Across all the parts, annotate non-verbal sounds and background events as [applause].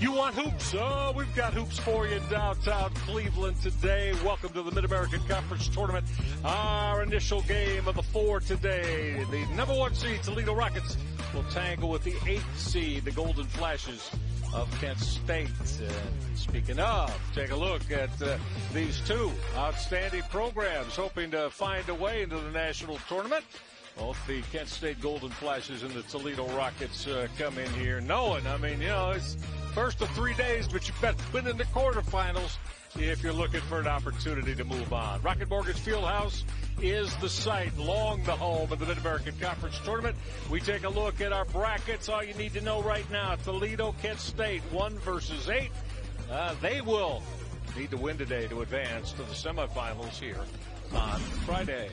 You want hoops? Oh, we've got hoops for you downtown Cleveland today. Welcome to the Mid-American Conference Tournament. Our initial game of the four today. The number one seed Toledo Rockets will tangle with the eighth seed, the Golden Flashes of Kent State. Uh, speaking of, take a look at uh, these two outstanding programs hoping to find a way into the national tournament. Both the Kent State Golden Flashes and the Toledo Rockets uh, come in here knowing, I mean, you know, it's first of three days, but you better win in the quarterfinals if you're looking for an opportunity to move on. Rocket Mortgage Fieldhouse is the site, long the home of the Mid-American Conference Tournament. We take a look at our brackets. All you need to know right now, Toledo, Kent State, one versus eight. Uh, they will need to win today to advance to the semifinals here on Friday.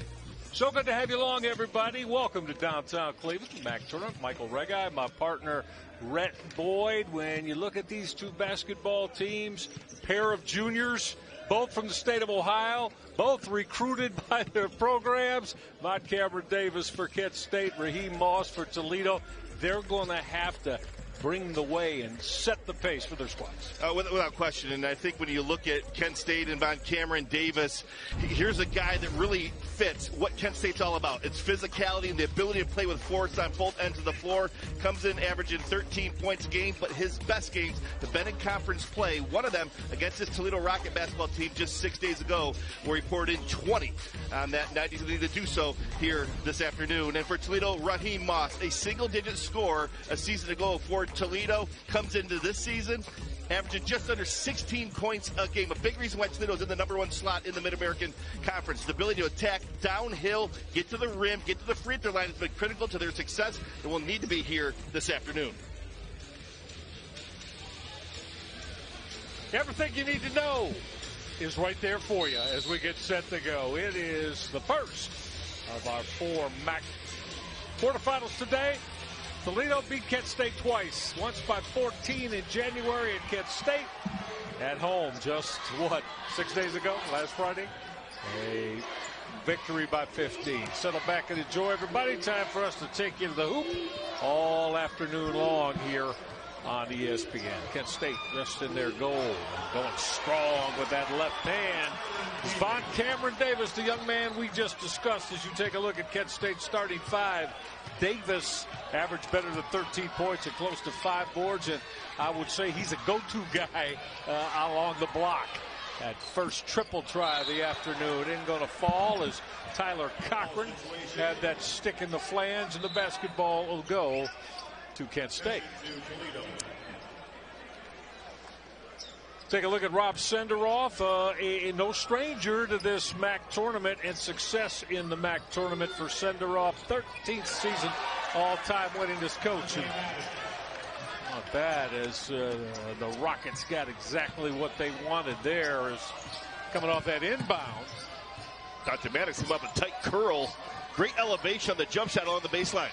So good to have you along, everybody. Welcome to downtown Cleveland. Mac Turner, Michael Regai, my partner, Rhett Boyd. When you look at these two basketball teams, pair of juniors, both from the state of Ohio, both recruited [laughs] by their programs. VonCameron Davis for Kent State, Ra'Heim Moss for Toledo. They're going to have to bring the way and set the pace for their squads. Uh, without question, and I think when you look at Kent State and VonCameron Davis, here's a guy that really fits what Kent State's all about. It's physicality and the ability to play with force on both ends of the floor. Comes in averaging 13 points a game, but his best games have been in conference play. One of them against his Toledo Rocket basketball team just six days ago, where he poured in 20 on that night. He's going to do so here this afternoon. And for Toledo, Ra'Heim Moss, a single-digit score a season ago for Toledo comes into this season averaging just under 16 points a game. A big reason why Toledo is in the number one slot in the Mid-American Conference. The ability to attack downhill, get to the rim, get to the free throw line has been critical to their success and will need to be here this afternoon. Everything you need to know is right there for you as we get set to go. It is the first of our four MAC quarterfinals today. Toledo beat Kent State twice, once by 14 in January at Kent State. At home just, what, six days ago, last Friday? A victory by 15. Settle back and enjoy, everybody. Time for us to take you to the hoop all afternoon long here on ESPN. Kent State just in their goal going strong with that left hand. Von Cameron Davis, the young man we just discussed as you take a look at Kent State starting five. Davis averaged better than 13 points and close to five boards, and I would say he's a go-to [laughs] guy uh, along the block. That first triple try of the afternoon isn't going to fall as Tyler Cochran had that stick in the flange, and the basketball will go to Kent State. Take a look at Rob Senderoff, uh, a, a, no stranger to this MAC tournament and success in the MAC tournament for Senderoff. 13th season all-time winningest coach. And not bad as uh, the Rockets got exactly what they wanted there is coming off that inbound. Dr. Maddox came up a tight curl. Great elevation on the jump shot along the baseline.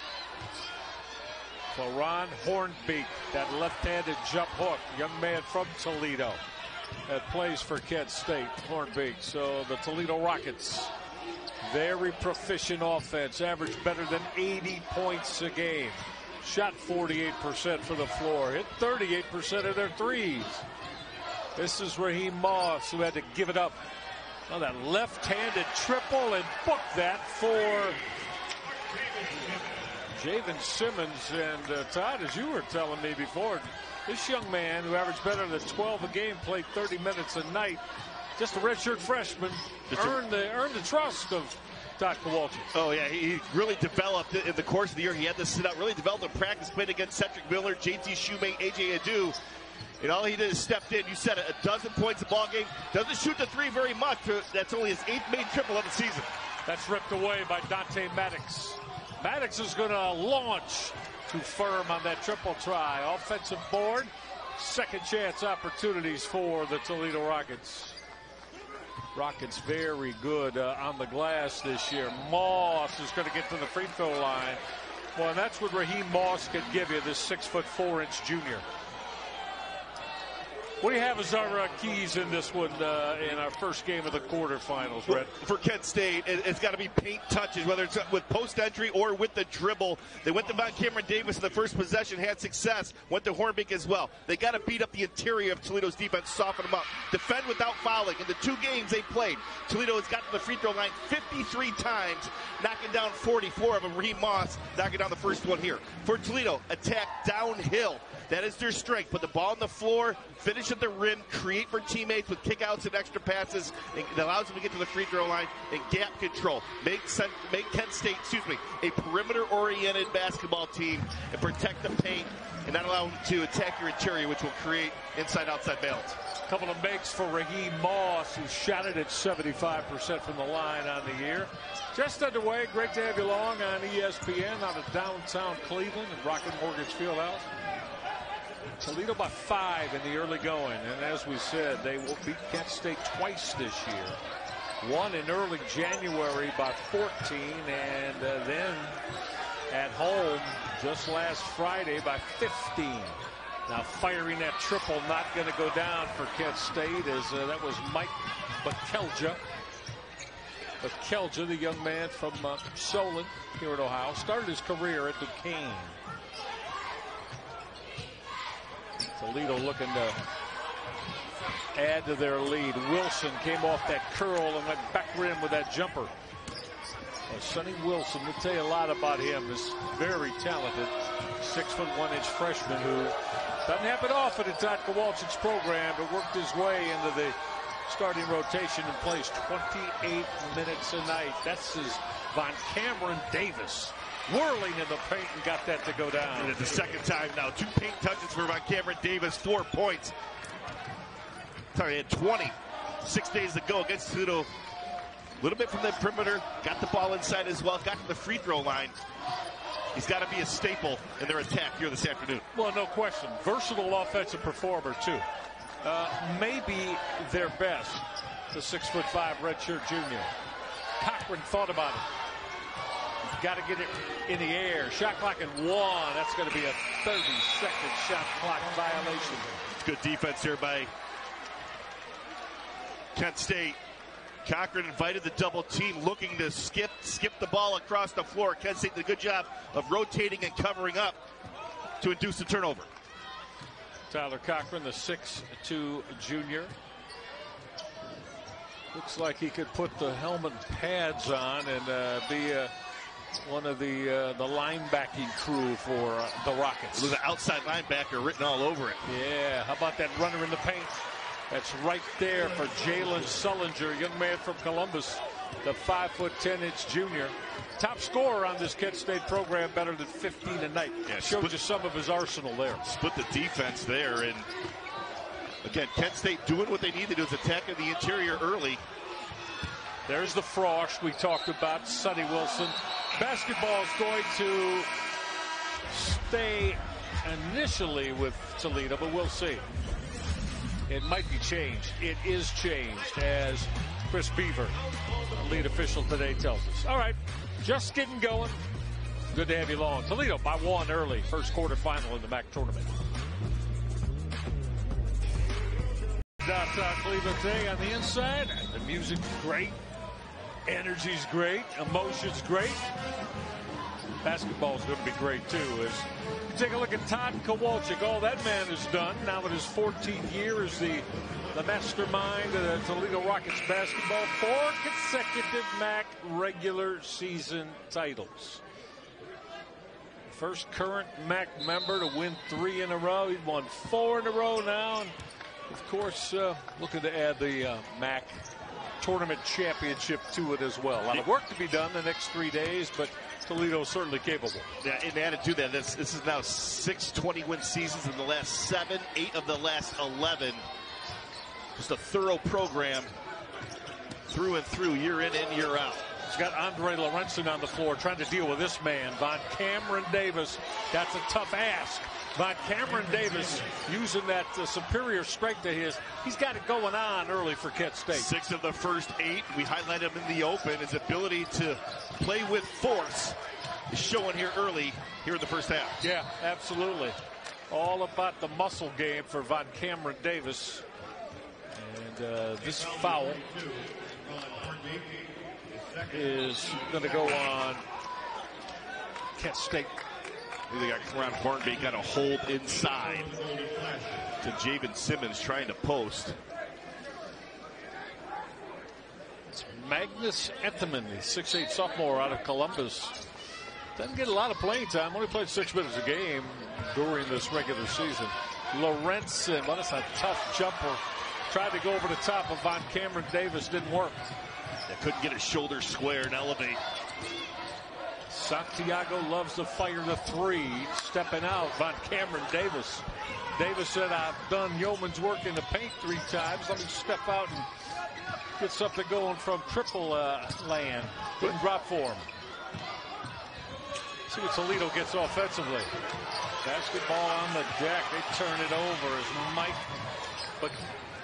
Ron Hornbeak, that left-handed jump hook, young man from Toledo that plays for Kent State, Hornbeak. So the Toledo Rockets, very proficient offense, average better than 80 points a game. Shot 48% for the floor, hit 38% of their threes. This is Ra'Heim Moss who had to give it up. Oh, that left-handed triple and book that for Javen Simmons and uh, Todd, as you were telling me before, this young man who averaged better than 12 a game, played 30 minutes a night, just a redshirt freshman, earned the earned the trust of Todd Kowalczyk. Oh, yeah, he really developed in the course of the year. He had to sit out, really developed in practice, played against Setric Millner, JT Shumate, AJ Edu. And all he did is stepped in. You said it, a dozen points a ball game. Doesn't shoot the three very much. That's only his eighth main triple of the season. That's ripped away by Dante Maddox. Maddox is going to launch too firm on that triple try. Offensive board. Second chance opportunities for the Toledo Rockets. Rockets very good uh, on the glass this year. Moss is going to get to the free throw line. Well, and that's what Ra'Heim Moss can give you, this six foot four inch junior. What do you have as our uh, keys in this one uh, in our first game of the quarterfinals, Red? For Kent State, it, has got to be paint touches, whether it's with post entry or with the dribble. They went to VonCameron Davis in the first possession, had success. Went to Hornbeak as well. They got to beat up the interior of Toledo's defense, soften them up, defend without fouling. In the two games they played, Toledo has gotten to the free throw line 53 times, knocking down 44 of them. Ra'Heim Moss knocking down the first one here. For Toledo, attack downhill. That is their strength. Put the ball on the floor, finish at the rim, create for teammates with kickouts and extra passes. It allows them to get to the free throw line and gap control. Make, make Kent State, excuse me, a perimeter-oriented basketball team and protect the paint and not allow them to attack your interior, which will create inside-outside balance. A couple of makes for Ra'Heim Moss, who shot it at 75% from the line on the year. Just underway. Great to have you along on ESPN out of downtown Cleveland and Rocket Mortgage Fieldhouse. Toledo by five in the early going. And as we said, they will beat Kent State twice this year. One in early January by 14, and uh, then at home just last Friday by 15. Now firing that triple not going to go down for Kent State as uh, that was Mike Bekelja. Bekelja, the young man from uh, Solon here at Ohio, started his career at Duquesne. Toledo looking to add to their lead. Wilson came off that curl and went back rim with that jumper. Well, Sonny Wilson, we'll tell you a lot about him. This very talented six foot one inch freshman who doesn't happen often in Todd Kowalczyk's program, but worked his way into the starting rotation and plays 28 minutes a night. That's his Von Cameron Davis whirling in the paint and got that to go down. And it's the second time now. Two paint touches for VonCameron Davis, four points. Sorry, had 20 six days ago against Toledo. A little bit from the perimeter, got the ball inside as well, got to the free throw line. He's got to be a staple in their attack here this afternoon. Well, no question. Versatile offensive performer, too. Uh, maybe their best, the six foot five redshirt junior. Cochran thought about it got to get it in the air. Shot clock at one. That's going to be a 30 second shot clock violation. Good defense here by Kent State. Cochran invited the double team looking to skip skip the ball across the floor. Kent State did a good job of rotating and covering up to induce the turnover. Tyler Cochran, the 6'2 junior. Looks like he could put the helmet pads on and uh, be a one of the uh, the linebacking crew for uh, the Rockets. It was an outside linebacker written all over it. Yeah, how about that runner in the paint? That's right there for Jalen Sullinger, young man from Columbus, the five foot ten inch junior. Top scorer on this Kent State program, better than 15 a night. Yeah, Shows split, you some of his arsenal there. Split the defense there, and again, Kent State doing what they need to do is attacking the interior early. There's the frost we talked about, Sonny Wilson. Basketball is going to stay initially with Toledo, but we'll see. It might be changed. It is changed, as Chris Beaver, lead official today, tells us. All right, just getting going. Good to have you along. Toledo by one early, first quarter final in the MAC tournament. Downtown Cleveland today on the inside. The music's great. Energy's great. Emotion's great. Basketball's going to be great too. As you take a look at Todd Kowalczyk, all that man has done now in his 14th year as the the mastermind of the Toledo Rockets basketball. Four consecutive MAC regular season titles. First current MAC member to win three in a row. He's won four in a row now. And of course, uh, looking to add the uh, MAC tournament championship to it as well. A lot of work to be done the next three days, but Toledo certainly capable. Yeah, and added to that, this, this is now six 20 win seasons in the last seven, eight of the last 11. Just a thorough program through and through, year in and year out. He's got Andre Lorentsson on the floor trying to deal with this man, Von Cameron Davis. That's a tough ask by Cameron Davis using that uh, superior strength of his. He's got it going on early for Kent State. Six of the first eight. We highlight him in the open. His ability to play with force is showing here early here in the first half. Yeah, absolutely. all about the muscle game for VonCameron Davis. And uh, this foul is going to go on Kent State. They got Ron Hornbeak got a hold inside to Javen Simmons trying to post. It's Magnus Entenmann, the 6'8 sophomore out of Columbus. Doesn't get a lot of playing time. Only played six minutes a game during this regular season. Lorentsson, what is a tough jumper. Tried to go over the top of Von Cameron Davis. Didn't work. They couldn't get his shoulder square and elevate. Santiago loves to fire the three. Stepping out, Von Cameron Davis. Davis said, I've done yeoman's work in the paint three times. Let me step out and get something going from triple uh, land. Couldn't drop for him. See what Toledo gets offensively. Basketball on the deck. They turn it over as Mike but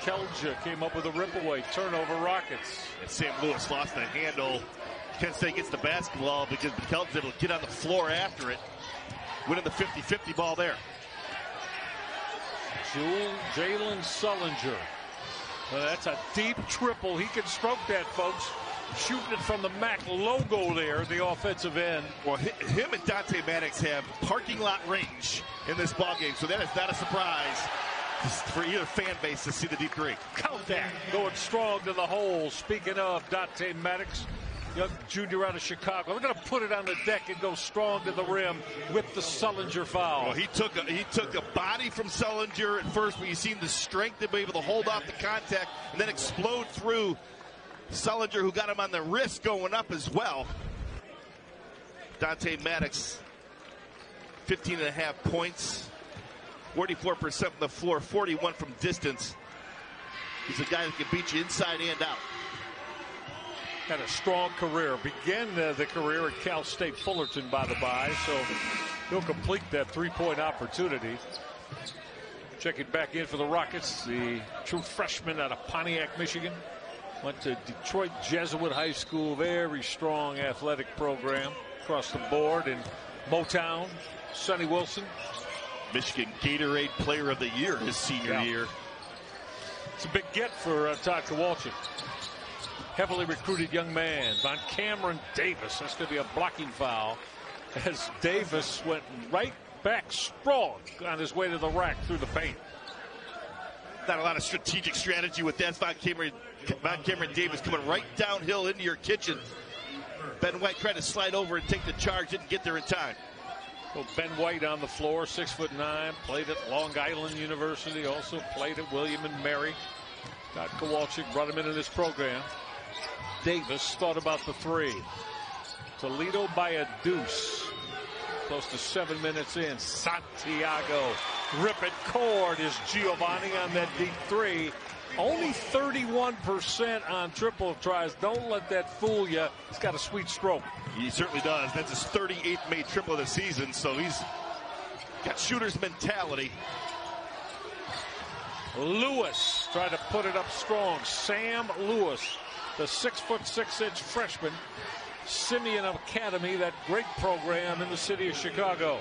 Kelja came up with a rip away. Turnover Rockets. And Sam Lewis lost the handle. Kent State gets the basketball because Kelja's able to get on the floor after it. Winning the 50-50 ball there. Jalen Sullinger. Well, that's a deep triple. He can stroke that, folks. Shooting it from the MAC logo there, the offensive end. Well, him and Dante Maddox have parking lot range in this ball game, so that is not a surprise for either fan base to see the deep three. Count that. Going strong to the hole. Speaking of Dante Maddox, junior out of Chicago. They're going to put it on the deck and go strong to the rim with the Sullinger foul. Well, he took a, he took a body from Sullinger at first, but you seen the strength to be able to hold off the contact and then explode through Sullinger, who got him on the wrist going up as well. Dante Maddox, 15 and a half points, 44% from the floor, 41 from distance. He's a guy that can beat you inside and out. Had a strong career. Began uh, the career at Cal State Fullerton, by the by, so he'll complete that three-point opportunity. Checking back in for the Rockets, the true freshman out of Pontiac, Michigan. Went to Detroit Jesuit High School, very strong athletic program across the board in Motown. Sonny Wilson, Michigan Gatorade Player of the Year his senior yeah. year. It's a big get for uh, Todd Kowalczyk. Heavily recruited young man, Von Cameron Davis. That's going to be a blocking foul as Davis went right back strong on his way to the rack through the paint. Not a lot of strategic strategy with that. VonCameron, Von Cameron Davis coming right downhill into your kitchen. Ben White tried to slide over and take the charge, didn't get there in time. Well, ben White on the floor, six foot nine, played at Long Island University, also played at William and Mary. Got Kowalczyk, brought him into this program. Davis thought about the three. Toledo by a deuce. Close to seven minutes in. Santiago. Rip it cord is Giovanni on that deep three. Only 31% on triple tries. Don't let that fool you. He's got a sweet stroke. He certainly does. That's his 38th made triple of the season, so he's got shooter's mentality. Lewis tried to put it up strong. Sam Lewis, the six foot six inch freshman, Simeon Academy, that great program in the city of Chicago.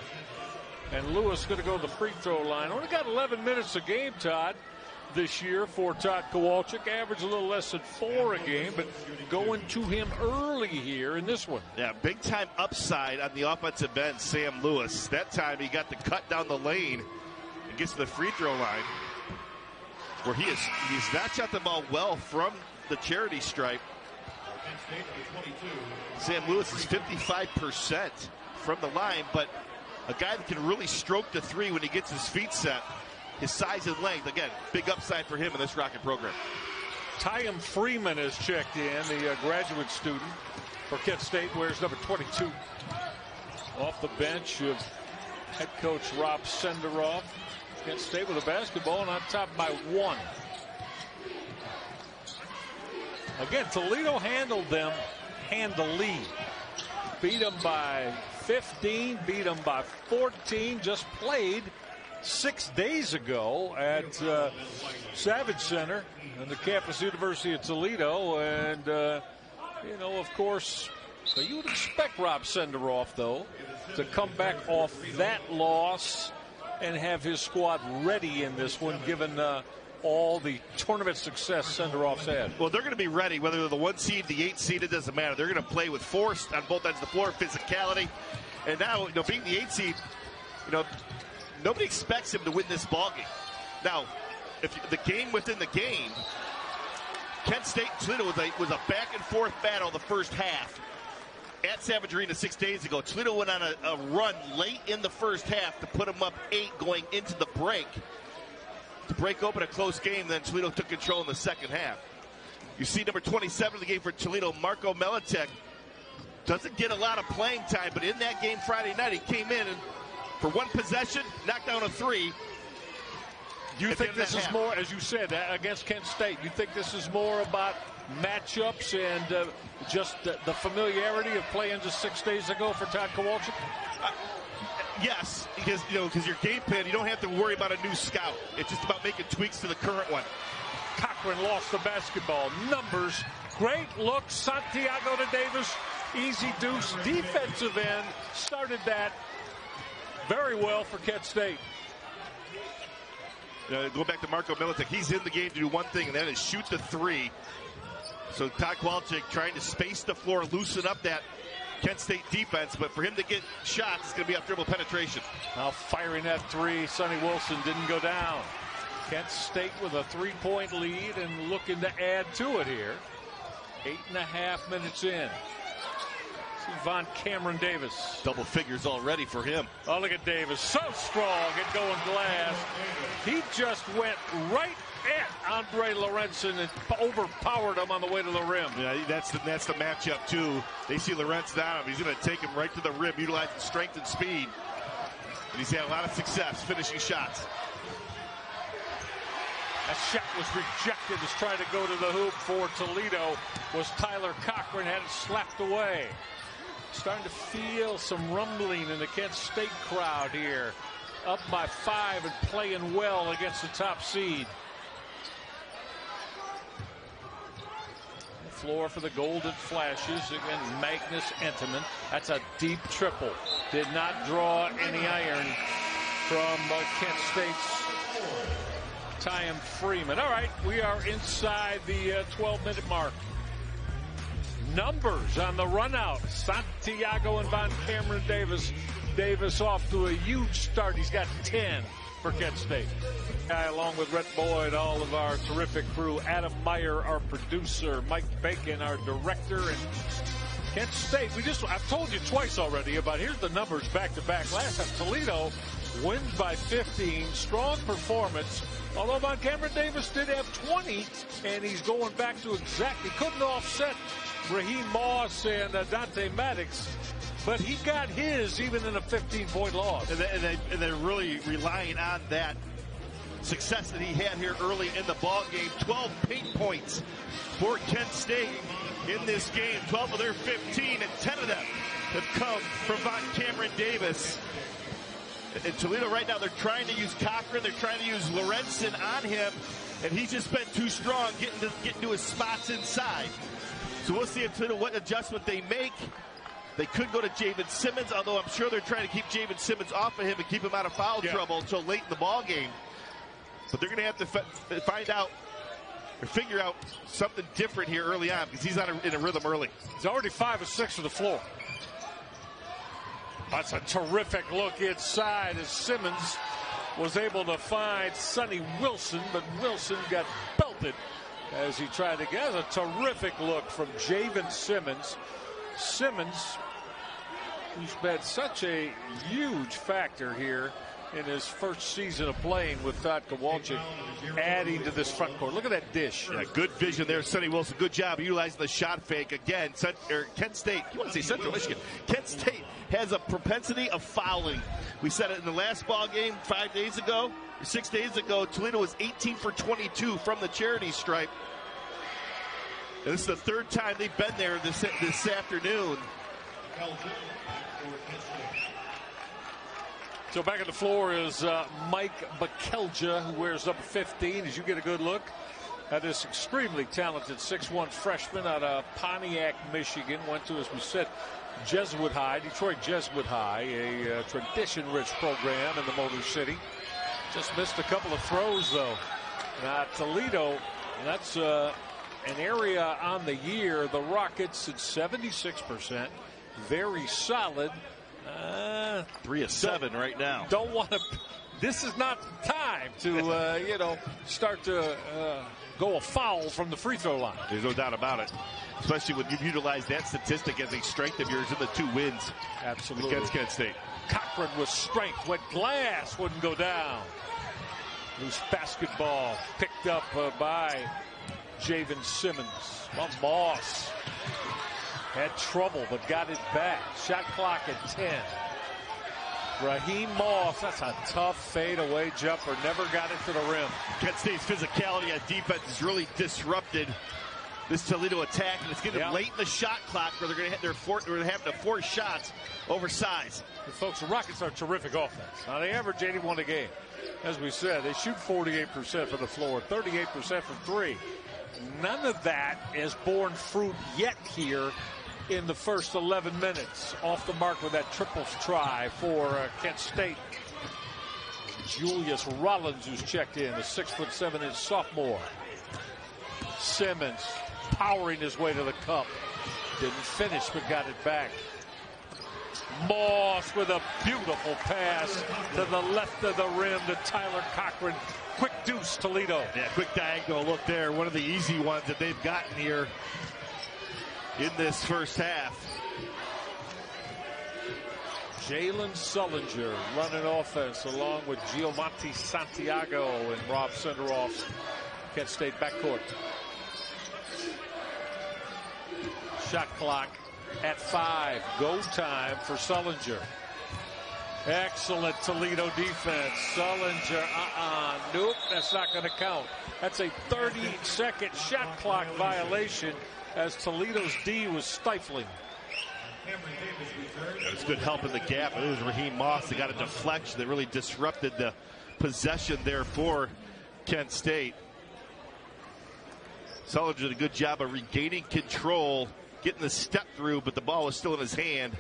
And Lewis going to go to the free throw line. Only got 11 minutes a game, Todd this year for Todd Kowalczyk. Average a little less than four a game, but going to him early here in this one. Yeah, big time upside on the offensive end, Sam Lewis. That time he got the cut down the lane and gets to the free throw line where he is he's not shot the ball well from the charity stripe. Sam Lewis is 55% from the line, but a guy that can really stroke the three when he gets his feet set his size and length. Again, big upside for him in this Rocket program. Tyum Freeman has checked in, the uh, graduate student for Kent State, wears number 22. Off the bench of head coach Rob Senderoff. Kent State with a basketball and on top by one. Again, Toledo handled them handily. Beat them by 15, beat them by 14, just played six days ago at uh, Savage Center on the campus University of Toledo. And, uh, you know, of course, so you would expect Rob Senderoff, though, to come back off that loss and have his squad ready in this one, given uh, all the tournament success Senderoff's had? Well, they're going to be ready, whether they're the one seed, the eight seed, it doesn't matter. They're going to play with force on both ends of the floor, physicality. And now, you know, being the eight seed, you know, nobody expects him to win this ball game. Now, if the game within the game, Kent State Toledo was a, was a back and forth battle the first half at Savage Arena six days ago. Toledo went on a, a run late in the first half to put them up eight going into the break to break open a close game. Then Toledo took control in the second half. You see number 27 in the game for Toledo, Marco Meletic. Doesn't get a lot of playing time, but in that game Friday night, he came in and for one possession, knocked down a three. You think this is half. more, as you said, against Kent State? You think this is more about matchups and uh, just the, the, familiarity of playing just six days ago for Todd Kowalczyk? Uh, yes, because you know, because your game plan, you don't have to worry about a new scout. It's just about making tweaks to the current one. Cochran lost the basketball. Numbers, great look. Santiago to Davis, easy deuce. Defensive end started that very well for Kent State. Uh, go back to Marco Militic. He's in the game to do one thing, and that is shoot the three. So Todd Kowalczyk trying to space the floor, loosen up that Kent State defense, but for him to get shots, it's going to be off dribble penetration. Now firing that three, Sonny Wilson didn't go down. Kent State with a three-point lead and looking to add to it here. Eight and a half minutes in. VonCameron Davis. Double figures already for him. Oh, look at Davis. So strong at going glass. He just went right at Andre Lorentsson and overpowered him on the way to the rim. Yeah, that's the, that's the matchup, too. They see Lorenz down. He's going to take him right to the rim, utilizing strength and speed. And he's had a lot of success finishing shots. A shot was rejected as trying to go to the hoop for Toledo was Tyler Cochran had it slapped away. Starting to feel some rumbling in the Kent State crowd here. Up by five and playing well against the top seed. Floor for the Golden Flashes. Again, Magnus Entenmann. That's a deep triple. Did not draw any iron from uh, Kent State's Tyon Freeman. All right, we are inside the 12-minute uh, mark numbers on the run out. Santiago and Von Cameron Davis. Davis off to a huge start. He's got 10 for Kent State. Along with Rhett Boyd, all of our terrific crew, Adam Meyer, our producer, Mike Bacon, our director, and Kent State. We just, I've told you twice already about here's the numbers back to back. Last time Toledo wins by 15, strong performance. Although VonCameron Davis did have 20, and he's going back to exactly, couldn't offset Ra'Heim Moss and uh, Dante Maddox. But he got his even in a 15-point loss. And, they, and, they, they're really relying on that success that he had here early in the ball game. 12 paint points for Kent State in this game. 12 of their 15, and 10 of them have come from Von Cameron Davis. In Toledo right now, they're trying to use Cochran. They're trying to use Lorentsson on him, and he's just been too strong getting to, getting to his spots inside. So we'll see until what adjustment they make. They could go to Javen Simmons, although I'm sure they're trying to keep Javen Simmons off of him and keep him out of foul yeah. trouble until late in the ball game. But they're going to have to find out or figure out something different here early on because he's on a, in a rhythm early. He's already five or six for the floor. That's a terrific look inside as Simmons was able to find Sonny Wilson, but Wilson got belted as he tried to get a terrific look from Javen Simmons. Simmons, who's been such a huge factor here in his first season of playing with Todd Kowalczyk, adding to this front court. Look at that dish. Yeah, good vision there, Sonny Wilson. Good job utilizing the shot fake again. Er, Kent State, you want to say Central Michigan? Kent State has a propensity of fouling. We said it in the last ball game five days ago. Six days ago, Toledo was 18 for 22 from the charity stripe. And this is the third time they've been there this, this afternoon. So back on the floor is uh, Mike Bekelja, who wears number 15, as you get a good look. Now, this extremely talented 6'1 freshman out of Pontiac, Michigan, went to, as we said, Jesuit High, Detroit Jesuit High, a uh, tradition-rich program in the Motor City. Just missed a couple of throws, though. Now, Toledo, that's uh, an area on the year. The Rockets at 76%. Very solid. Uh, Three of seven right now. Don't want to. This is not time to, [laughs] uh, you know, start to uh, go a foul from the free throw line. There's no doubt about it. Especially when you utilize that statistic as a strength of yours in the two wins Absolutely. against Kent State. Cochran with strength, went glass, wouldn't go down. Loose basketball picked up uh, by Javen Simmons. Well, Moss had trouble but got it back. Shot clock at 10. Ra'Heim Moss, that's a tough fadeaway jumper. Never got it to the rim. Kent State's physicality on defense has really disrupted this Toledo attack, and it's getting Yeah. late in the shot clock where they're going to hit their four, they're having to have to force shots over size. And folks, the Rockets are terrific offense. Now, they average 81 a game. As we said, they shoot 48% from the floor, 38% from three. None of that has borne fruit yet here in the first 11 minutes. Off the mark with that triples try for uh, Kent State. Julius Rollins, who's checked in, a six foot seven inch sophomore. Simmons powering his way to the cup. Didn't finish, but got it back. Moss with a beautiful pass to the left of the rim to Tyler Cochran. Quick deuce, Toledo. Yeah, quick diagonal look there. One of the easy ones that they've gotten here in this first half. Jalen Sullinger running offense along with Giovanni Santiago and Rob Senderoff's Kent State backcourt. Shot clock at five. Go time for Sullinger. Excellent Toledo defense. Sullinger, uh-uh. Nope, that's not going to count. That's a 30-second shot clock violation as Toledo's D was stifling. It was good help in the gap. It was Ra'Heim Moss that got a deflection that really disrupted the possession there for Kent State. Sullinger did a good job of regaining control, getting the step through, but the ball was still in his hand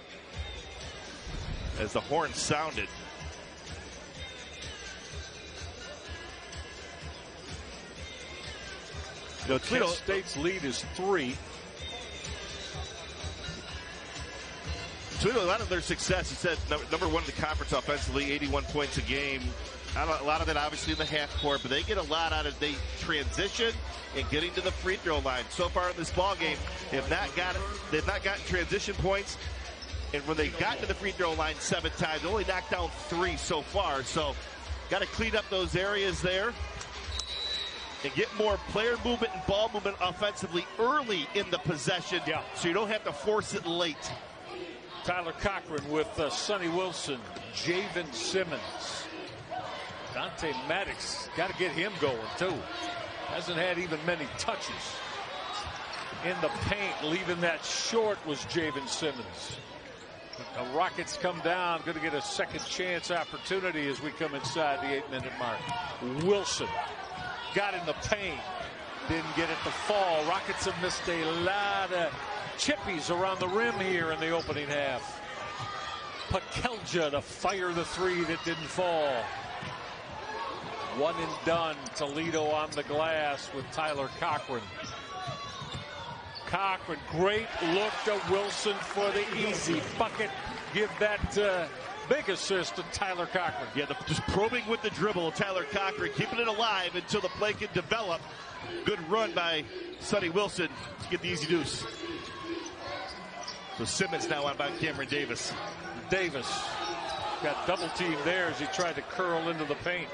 as the horn sounded. You know, Toledo, Kent State's lead is three. Toledo, a lot of their success, you said number, one in the conference offensively, 81 points a game. A lot- of that obviously in the half court, but they get a lot out of they transition and getting to the free throw line. So far in this ball game, they have not got. They've not gotten transition points, and when they got to the free throw line seven times, they only knocked down three so far. So, got to clean up those areas there and get more player movement and ball movement offensively early in the possession, Yeah. so you don't have to force it late. Tyler Cochran with uh, Sonny Wilson, Javen Simmons. Dante Maddox, got to get him going too. Hasn't had even many touches. In the paint, leaving that short was Javen Simmons. The Rockets come down, going to get a second chance opportunity as we come inside the eight minute mark. Wilson got in the paint, didn't get it to fall. Rockets have missed a lot of chippies around the rim here in the opening half. Bekelja to fire the three that didn't fall. One and done. Toledo on the glass with Tyler Cochran. Cochran, great look to Wilson for the easy bucket. Give that uh, big assist to Tyler Cochran. Yeah, the, just probing with the dribble. Tyler Cochran keeping it alive until the play can develop. Good run by Sonny Wilson to get the easy deuce. So Simmons now on by Cameron Davis. Davis got double teamed there as he tried to curl into the paint.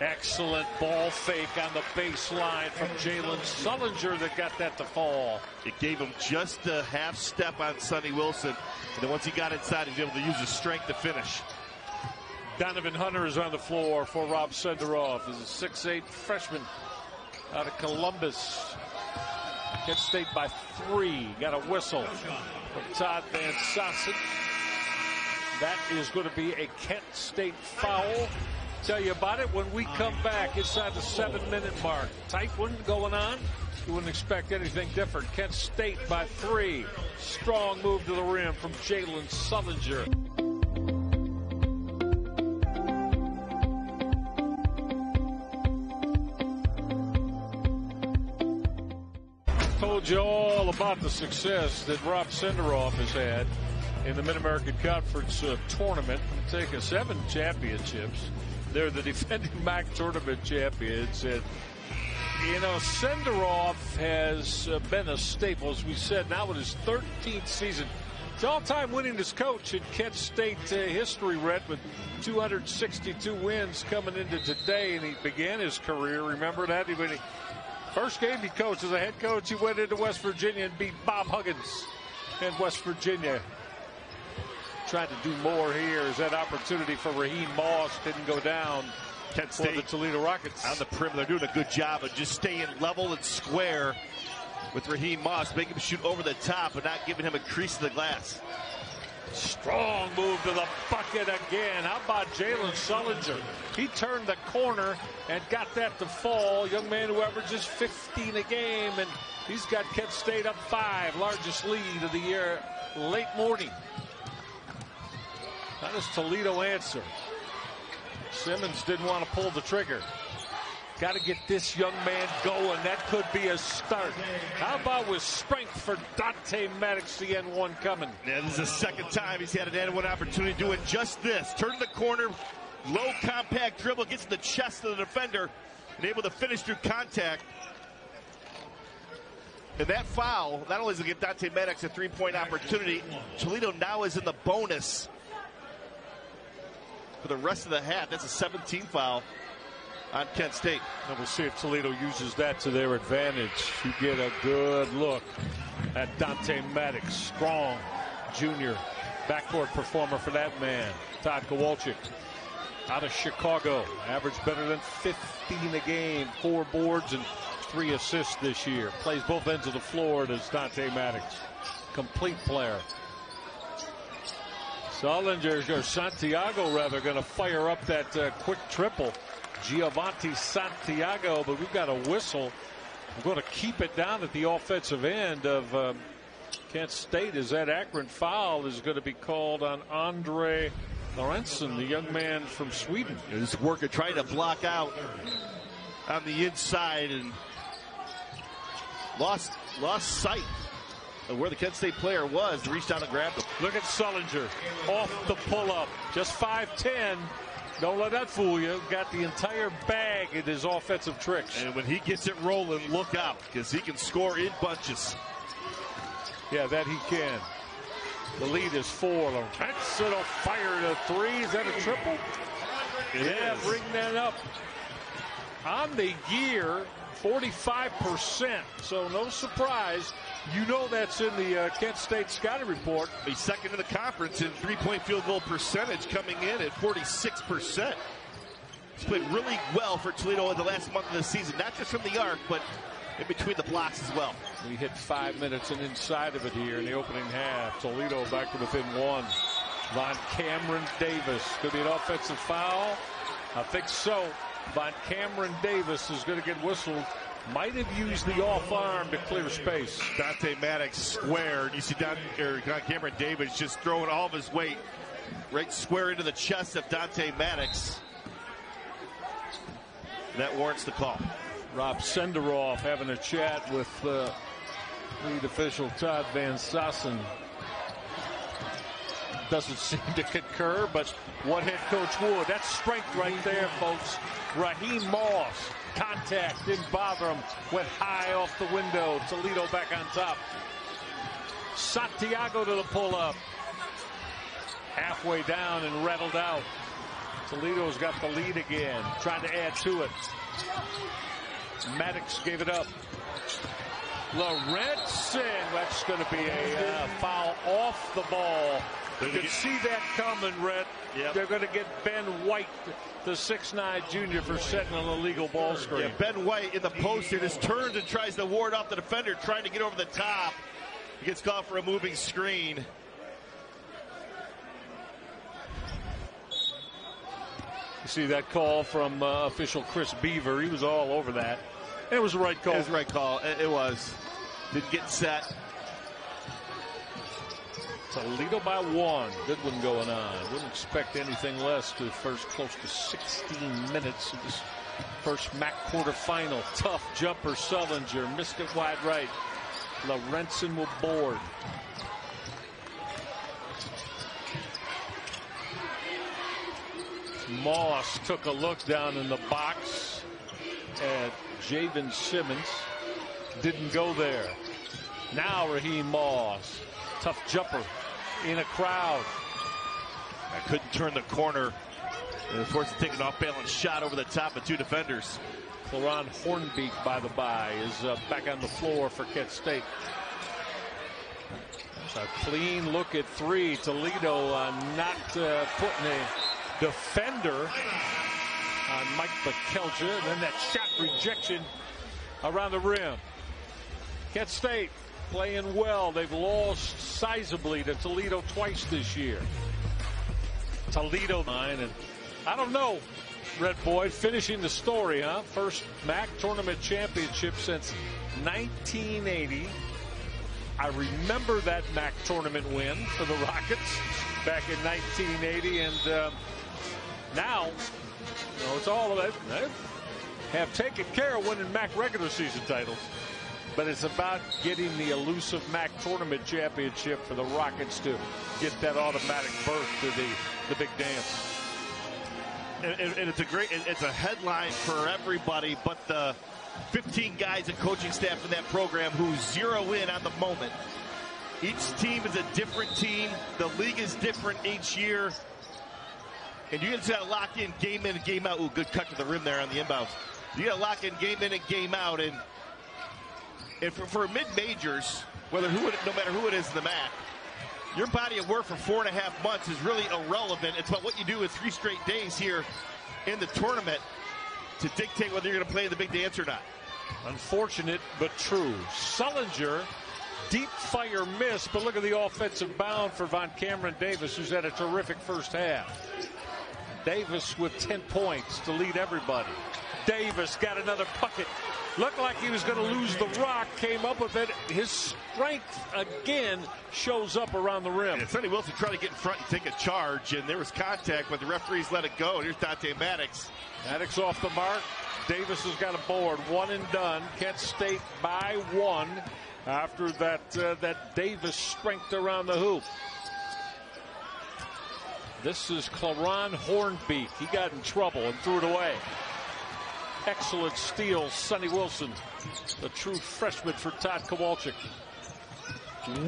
Excellent ball fake on the baseline from Jalen Sullinger that got that to fall. It gave him just a half step on Sonny Wilson. And then once he got inside, he was able to use his strength to finish. Donovan Hunter is on the floor for Rob Senderoff. He's a 6'8 freshman out of Columbus. Kent State by three. Got a whistle from Todd Van Sassen. That is going to be a Kent State foul. Tell you about it when we come back inside the seven minute mark. Tight one going on. You wouldn't expect anything different. Kent State by three. Strong move to the rim from Jalen Sullinger. Told you all about the success that Rob Senderoff has had in the Mid-American Conference uh, tournament. Taking seven championships. They're the [laughs] defending MAC tournament champions. And, you know, Senderoff has uh, been a staple, as we said, now in his 13th season. It's all-time winningest coach in Kent State uh, history, Rhett, with 262 wins coming into today. And he began his career, remember that? When he, first game he coached as a head coach, he went into West Virginia and beat Bob Huggins in West Virginia trying to do more here. Is that opportunity for Ra'Heim Moss didn't go down. Kent State the Toledo Rockets on the perimeter. They're doing a good job of just staying level and square with Ra'Heim Moss, making him shoot over the top but not giving him a crease to the glass. Strong move to the bucket again. How about Jalen Sullinger? He turned the corner and got that to fall. Young man who averages 15 a game, and he's got Kent State up five, largest lead of the year, late morning. How does Toledo answer? Simmons didn't want to pull the trigger. Got to get this young man going. That could be a start. How about with strength for Dante Maddox, the N1 coming? Yeah, this is the second time he's had an N1 opportunity doing just this. Turn the corner, low compact dribble, gets in the chest of the defender, and able to finish through contact. And that foul, not only does it give Dante Maddox a three-point opportunity, Toledo now is in the bonus for the rest of the half. That's a 17 foul on Kent State. And we'll see if Toledo uses that to their advantage. You get a good look at Dante Maddox, strong junior backcourt performer for that man. Todd Kowalczyk out of Chicago, averaged better than 15 a game, four boards and three assists this year. Plays both ends of the floor as Dante Maddox. Complete player. Sullinger, or Santiago rather, going to fire up that uh, quick triple. Giovanni Santiago, but we've got a whistle. We're going to keep it down at the offensive end of um, Kent State as that Akron foul is going to be called on Andre Lorentsson, the young man from Sweden. His work of trying to block out on the inside and lost lost sight of where the Kent State player was, reached out and grabbed him. Look at Sullinger off the pull up, just 5'10. Don't let that fool you. Got the entire bag in his offensive tricks. And when he gets it rolling, look out, because he can score in bunches. Yeah, that he can. The lead is four. Lorentsson will fire to three. Is that a triple? It yeah, is. bring that up. On the year, 45%. So no surprise. You know that's in the uh, Kent State scouting report. He's second in the conference in three-point field goal percentage, coming in at 46%. He's played really well for Toledo in the last month of the season, not just from the arc, but in between the blocks as well. We hit five minutes and inside of it here in the opening half. Toledo back to within one. Von Cameron Davis. Could be an offensive foul. I think so. Von Cameron Davis is going to get whistled. Might have used the off arm to clear space. Dante Maddox squared. You see Don, Don Cameron Davis just throwing all of his weight right square into the chest of Dante Maddox. That warrants the call. Rob Senderoff having a chat with uh, lead official Todd Van Sassen. Doesn't [laughs] seem to concur, but what head coach would. That's strength right there, folks. Ra'Heim Moss, contact, didn't bother him, went high off the window. Toledo back on top. Santiago to the pull up. Halfway down and rattled out. Toledo's got the lead again, trying to add to it. Maddox gave it up. Lorentsson, that's going to be a uh, foul off the ball. You can see that coming, Red. Yep. They're going to get Ben White, the 6'9 junior, for setting an illegal ball screen. Yeah, Ben White in the post here just turns and tries to ward off the defender, trying to get over the top. He gets caught for a moving screen. You see that call from uh, official Chris Beaver. He was all over that. It was the right call. It was the right call. It was. Didn't get set. Toledo by one. Good one going on. Wouldn't expect anything less to the first close to 16 minutes of this first MAC quarterfinal. Tough jumper Sullinger missed it wide right. Lorentsson will board. Moss took a look down in the box at Javen Simmons. Didn't go there. Now Ra'Heim Moss. Tough jumper in a crowd. I couldn't turn the corner. And forced to take an off balance shot over the top of two defenders. Claron Hornbeak, by the by, is uh, back on the floor for Kent State. a clean look at three. Toledo uh, not uh, putting a defender on Mike Bekelja. And then that shot rejection around the rim. Kent State playing well. They've lost sizably to Toledo twice this year. Toledo nine and I don't know. Red Boyd finishing the story, huh? First MAC tournament championship since 1980. I remember that MAC tournament win for the [laughs] Rockets back in 1980, and uh, now, you know, it's all of it. They have taken care of winning MAC regular season titles but it's about getting the elusive MAC tournament championship for the Rockets to get that automatic berth to the, the big dance. And, and, it's a great, it's a headline for everybody, but the 15 guys and coaching staff in that program who zero in on the moment. Each team is a different team. The league is different each year. And you just got to lock in game in and game out. Ooh, good cut to the rim there on the inbounds. You got to lock in game in and game out. And and for, for mid majors, whether who it, no matter who it is in the MAC, your body of work for four and a half months is really irrelevant. It's about what you do in three straight days here in the tournament to dictate whether you're going to play the big dance or not. Unfortunate, but true. Sullinger, deep fire miss, but look at the offensive bound for VonCameron Davis, who's had a terrific first half. Davis with 10 points to lead everybody. Davis got another bucket Looked like he was going to lose the rock, came up with it. His strength again shows up around the rim. And Sonny Wilson tried to get in front and take a charge, and there was contact, but the referees let it go. Here's Dante Maddox. Maddox off the mark. Davis has got a board, one and done. Kent State by one after that uh, that Davis strength around the hoop. This is Claron Hornbeak. He got in trouble and threw it away. Excellent steal, Sonny Wilson. The true freshman for Tod Kowalczyk.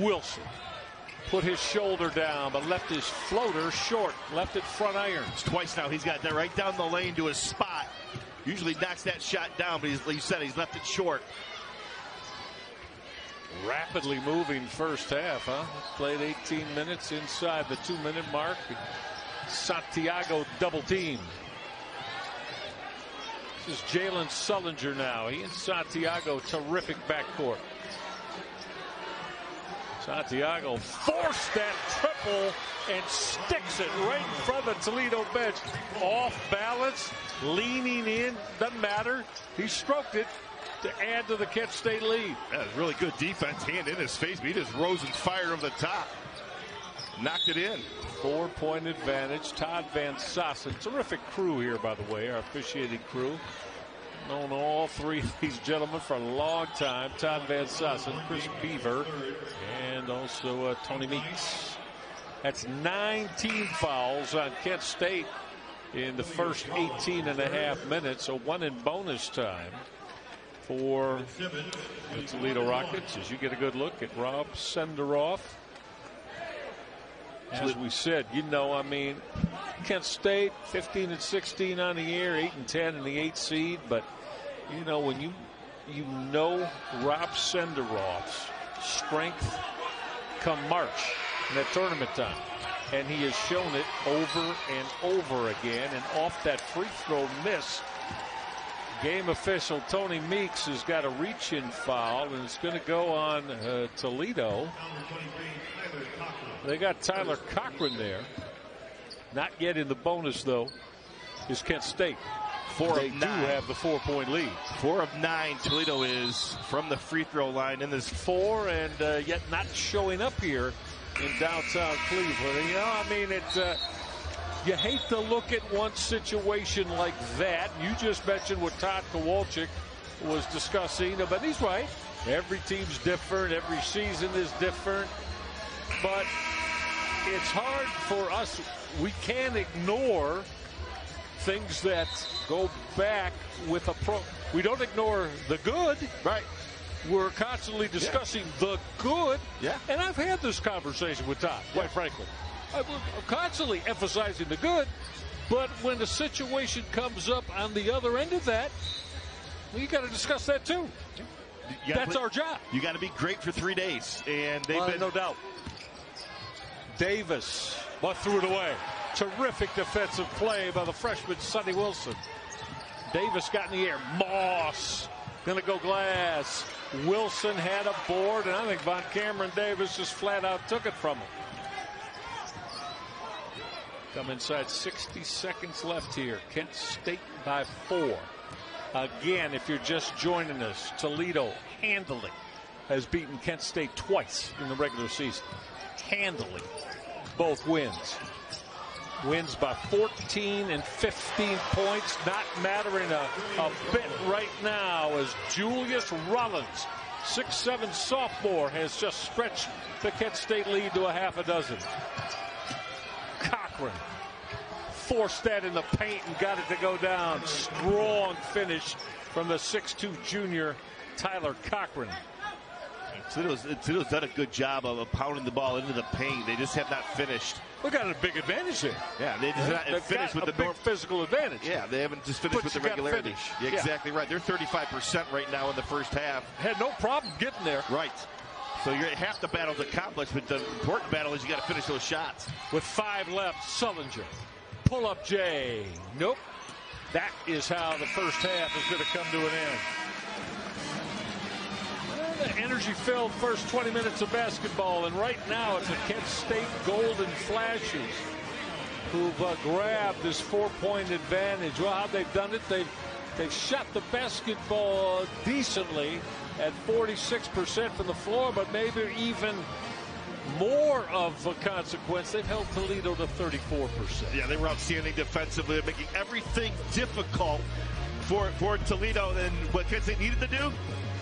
Wilson put his shoulder down, but left his floater short. Left it front iron. It's twice now. He's got that right down the lane to his spot. Usually knocks that shot down, but he's, like you said, he's left it short. Rapidly moving first half, huh? Played 18 minutes inside the two minute mark. Santiago double team. Is Jalen Sullinger now. He and Santiago, terrific backcourt. Santiago forced that triple and sticks it right in front of the Toledo bench. Off balance, leaning in, doesn't matter. He stroked it to add to the Kent State lead. That was really good defense, hand in his face, but he just rose and fired over the top. Knocked it in. Four point advantage. Todd Van Sassen. Terrific crew here, by the way, our officiating crew. Known all three of these gentlemen for a long time. Todd Van Sassen, Chris Beaver, and also uh, Tony Meeks. That's 19 fouls on Kent State in the first 18 and a half minutes. So one in bonus time for the Toledo Rockets as you get a good look at Rob Senderoff as we said, you know, I mean, Kent State 15 and 16 on the year, 8 and 10 in the 8th seed, but you know when you you know Rob Senderoff's strength come March in that tournament time. And he has shown it over and over again. And off that free throw miss, game official Tony Meeks has got a reach in foul, and it's going to go on uh, Toledo. They got Tyler Cochran there. Not yet in the bonus, though. is Kent State. Four They of do nine. have the four-point lead. Four of nine, Toledo is from the free throw line in this. Four, and uh, yet not showing up here in downtown Cleveland. And, you know, I mean, it's. Uh, you hate to look at one situation like that. You just mentioned what Tod Kowalczyk was discussing, but he's right. Every team's different. Every season is different. But it's hard for us. We can't ignore things that go back with a pro. We don't ignore the good. Right. We're constantly discussing the good. Yeah. And I've had this conversation with Todd, quite frankly. I'm constantly emphasizing the good, but when the situation comes up on the other end of that, you got to discuss that too. That's play- our job. You got to be great for three days, and they've Well, been no doubt. Davis, but threw it away. Terrific defensive play by the freshman Sonny Wilson. Davis got in the air. Moss gonna go glass. Wilson had a board, and I think Von Cameron Davis just flat out took it from him. Come inside 60 seconds left here. Kent State by four. Again, if you're just joining us, Toledo handily has beaten Kent State twice in the regular season. Handily. Both wins. Wins by 14 and 15 points, not mattering a, a bit right now as Julius Rollins, 6'7 sophomore, has just stretched the Kent State lead to a half a dozen. Cochran forced that in the paint and got it to go down. Strong finish from the 6'2 junior Tyler Cochran. Toledo's, Toledo's done a good job of, pounding the ball into the paint. They just have not finished. We got a big advantage there. Yeah, they just not They've finished with a the big physical advantage. Yeah, they haven't just finished But with the regularity. finish. Yeah, Yeah. exactly right. They're 35% right now in the first half. Had no problem getting there. Right. So you're half the battle's accomplished, but the important battle is you got to finish those shots. With five left, Sullinger. Pull up Jay. Nope. That is how the first half is going to come to an end. The energy-filled first 20 minutes of basketball, and right now it's a Kent State Golden Flashes who've uh, grabbed this four-point advantage. Well, how they've done it, they've they've shot the basketball decently at 46% from the floor, but maybe even more of a consequence. They've held Toledo to 34%. Yeah, they were outstanding defensively, making everything difficult for for Toledo. And what Kent State needed to do,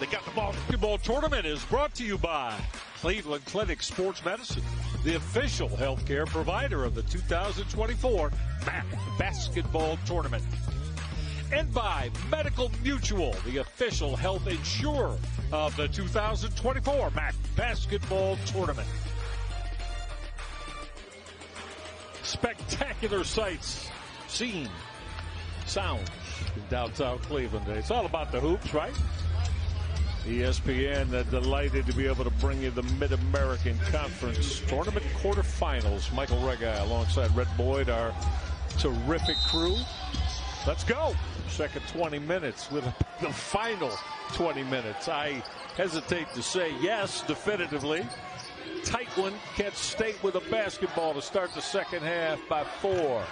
they got the ball. Basketball tournament is brought to you by Cleveland Clinic Sports Medicine, the official healthcare provider of the 2024 MAC Basketball Tournament. And by Medical Mutual, the official health insurer of the 2024 MAC Basketball Tournament. Spectacular sights, seen, sounds in downtown Cleveland. It's all about the hoops, right? ESPN uh, delighted to be able to bring you the Mid-American Conference Tournament quarterfinals. Michael Reghi alongside Red Boyd, our terrific crew. Let's go. Second 20 minutes with [laughs] the final 20 minutes. I hesitate to say yes definitively. Tight one. Kent State with a basketball to start the second half by four.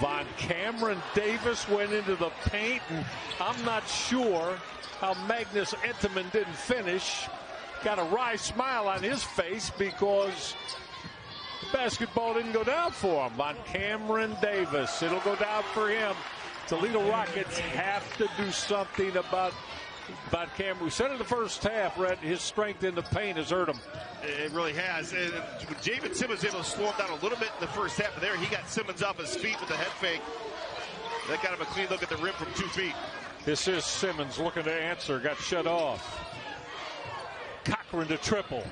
Von Cameron Davis went into the paint, and I'm not sure how Magnus Entenmann didn't finish. Got a wry smile on his face because basketball didn't go down for him. Von Cameron Davis. It'll go down for him. Toledo Rockets have to do something about about Cameron. We said in the first half, Red, his strength in the paint has hurt him. It really has. And Jamin Simmons able to slow him down a little bit in the first half. But there, he got Simmons off his feet with the head fake. That got him a clean look at the rim from two feet. This is Simmons looking to answer. Got shut off. Cochran to triple.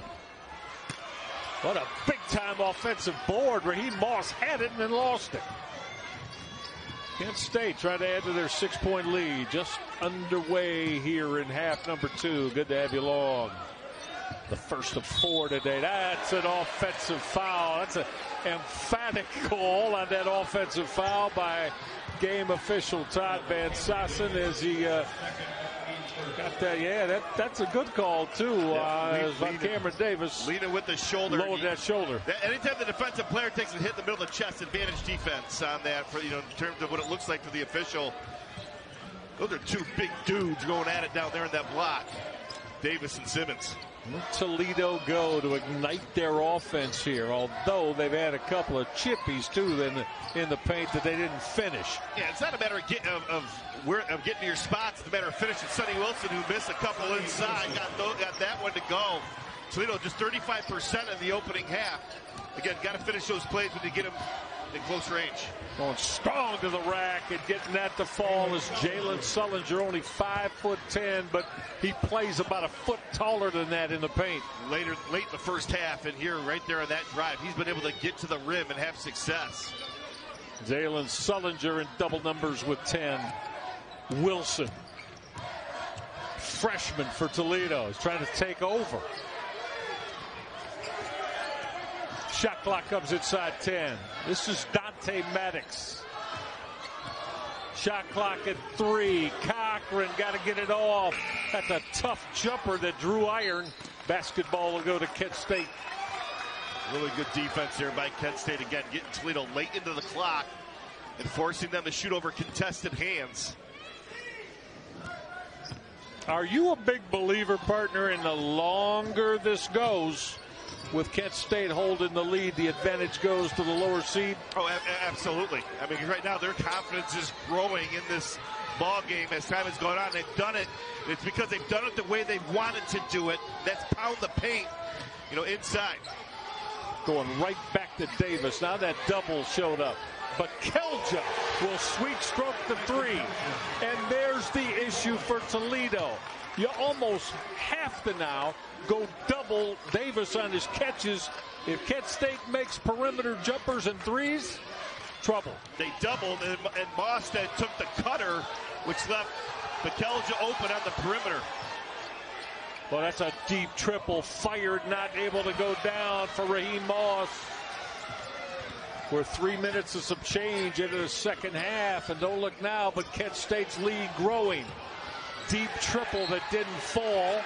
What a big time offensive board. Ra'Heim Moss had it and then lost it. Kent State trying to add to their six point lead. Just underway here in half number two. Good to have you along. The first of four today. That's an offensive foul. That's an emphatic call on that offensive foul by game official Todd Van Sassen as he uh, Got that, yeah, that, that's a good call, too. Uh, lead- lead- Cameron Davis Leading with the shoulder. lowered that shoulder. That- Anytime the defensive player takes a hit in the middle of the chest, advantage defense on that for you know in terms of what it looks like for the official. Those are two big dudes going at it down there in that block. Davis and Simmons. Toledo go to ignite their offense here, although they've had a couple of chippies, too, in the, in the paint that they didn't finish. Yeah, it's not a matter of, get, of, of, where, of getting to your spots. It's a matter of finishing. Sonny Wilson, who missed a couple inside, got, got that one to go. Toledo just 35% in the opening half. Again, got to finish those plays when you get them in close range. Going strong to the rack and getting that to fall is Jalen Sullinger, only five foot ten, but he plays about a foot taller than that in the paint. Later, late in the first half, and here, right there on that drive, he's been able to get to the rim and have success. Jalen Sullinger in double numbers with 10. Wilson, freshman for Toledo, is trying to take over. Shot clock comes inside 10. This is Dante Maddox. Shot clock at three. Cochran got to get it off. That's a tough jumper that drew iron. Basketball will go to Kent State. Really good defense here by Kent State. Again, getting Toledo late into the clock and forcing them to shoot over contested hands. Are you a big believer, partner, in the longer this goes, with Kent State holding the lead, the advantage goes to the lower seed? Oh, a- absolutely. I mean, right now their confidence is growing in this ball game as time has gone on. They've done it. It's because they've done it the way they wanted to do it. That's pound the paint, you know, inside. Going right back to Davis. Now that double showed up. But Kelja will sweet stroke the three. And there's the issue for Toledo. You almost have to now go double Davis on his catches. If Kent State makes perimeter jumpers and threes, trouble. They doubled, and, and Boston took the cutter, which left Bekelja open on the perimeter. Well, that's a deep triple. Fired, not able to go down for Ra'Heim Moss. We're three minutes of some change into the second half, and don't look now, but Kent State's lead growing. Deep triple that didn't fall.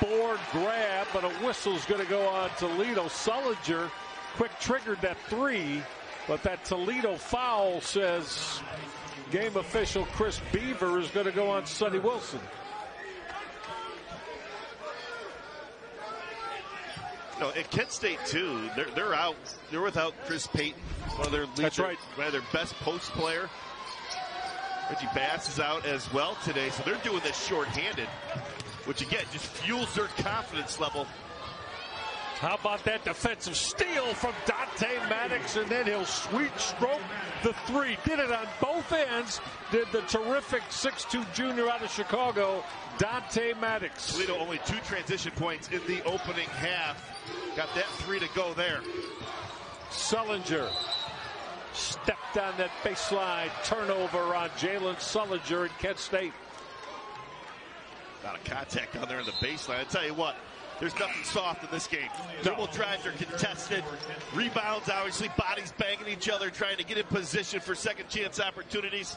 Board grab, but a whistle's going to go on Toledo. Sullinger quick triggered that three, but that Toledo foul says game official Chris Beaver is going to go on Sonny Wilson. No, at Kent State too, they're they're out. They're without Chris Payton, one of their lead, That's right. one of their best post player. Reggie Bass is out as well today, so they're doing this shorthanded, which again just fuels their confidence level. How about that defensive steal from Dante Maddox, and then he'll sweet stroke the three. Did it on both ends. Did the terrific 6'2 junior out of Chicago, Dante Maddox. Toledo only two transition points in the opening half. Got that three to go there. Sullinger stepped on that baseline. Turnover on Jalen Sullinger at Kent State. A lot of contact down there in the baseline. I tell you what, there's nothing soft in this game. Dribble drives are contested. Rebounds, obviously, bodies banging each other, trying to get in position for second chance opportunities.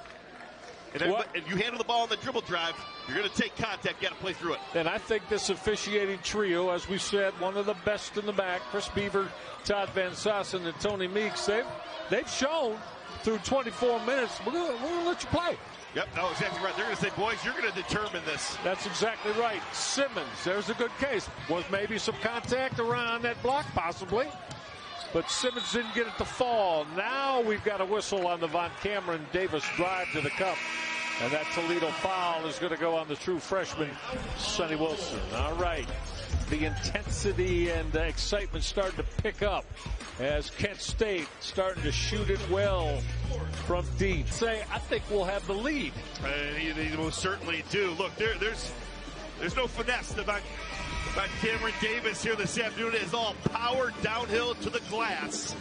And, everybody- and you handle the ball on the dribble drive, you're going to take contact, you got to play through it. And I think this officiating trio, as we said, one of the best in the back, Chris Beaver, Todd Van Sassen, and Tony Meeks, they've, they've shown through 24 minutes, we're going to let you play. Yep, no, exactly right. They're going to say, boys, you're going to determine this. That's exactly right. Simmons, there's a good case. Was maybe some contact around that block, possibly. But Simmons didn't get it to fall. Now we've got a whistle on the Von Cameron Davis drive to the cup. And that Toledo foul is going to go on the true freshman, Sonny Wilson. All right. The intensity and the excitement starting to pick up as Kent State starting to shoot it well from deep. Say, I think we'll have the lead. And they, they most certainly do. Look, there, there's there's no finesse about, about Cameron Davis here this afternoon. Is all power downhill to the glass.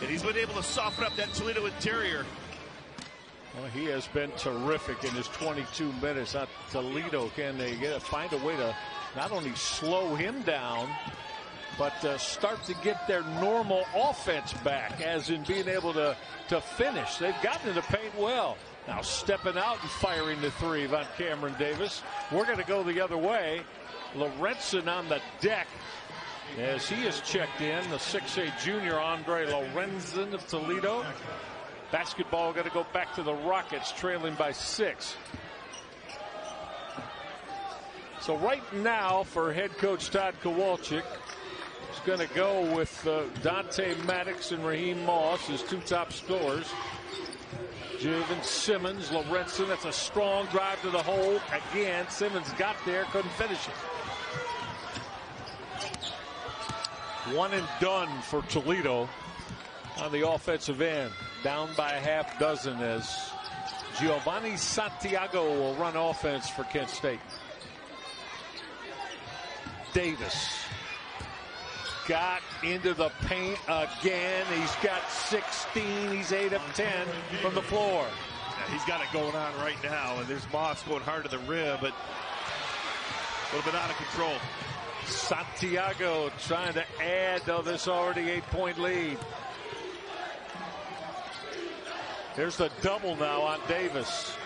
And he's been able to soften up that Toledo interior. Well, he has been terrific in his 22 minutes at Toledo. Can they get find a way to not only slow him down, but uh, start to get their normal offense back, as in being able to to finish. They've gotten to the paint well. Now stepping out and firing the three, Von Cameron Davis. We're going to go the other way. Lorentsson on the deck as he is checked in. The 6'8 junior Andre Lorentsson of Toledo. Basketball got to go back to the Rockets, trailing by six. So right now for head coach Tod Kowalczyk, he's going to go with uh, Dante Maddox and Ra'Heim Moss, his two top scorers. Javen Simmons, Lorentsson, that's a strong drive to the hole. Again, Simmons got there, couldn't finish it. One and done for Toledo on the offensive end. Down by a half dozen as Giovanni Santiago will run offense for Kent State. Davis got into the paint again. He's got 16. He's 8 of 10 from the floor. Yeah, he's got it going on right now. And there's Moss going hard to the rim, but a little bit out of control. Santiago trying to add to this already eight point lead. Here's the double now on Davis.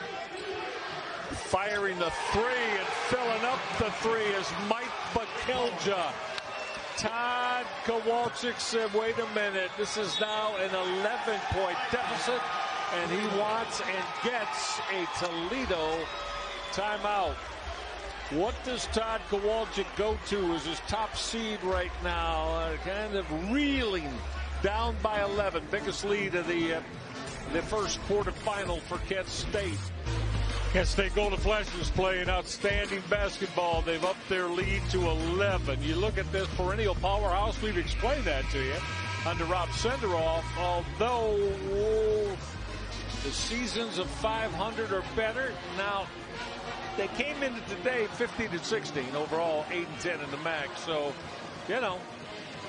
Firing the three and filling up the three is Mike Bekelja. Tod Kowalczyk said, wait a minute, this is now an 11 point deficit, and he wants and gets a Toledo timeout. What does Tod Kowalczyk go to as his top seed right now? Uh, kind of reeling down by 11. Biggest lead of the, uh, the first quarterfinal for Kent State. Kent State Golden Flashes playing outstanding basketball. They've upped their lead to 11. You look at this perennial powerhouse. We've explained that to you under Rob Senderoff. Although the seasons of 500 or better, now they came into today 15 to 16 overall, 8 and 10 in the MAC. So, you know,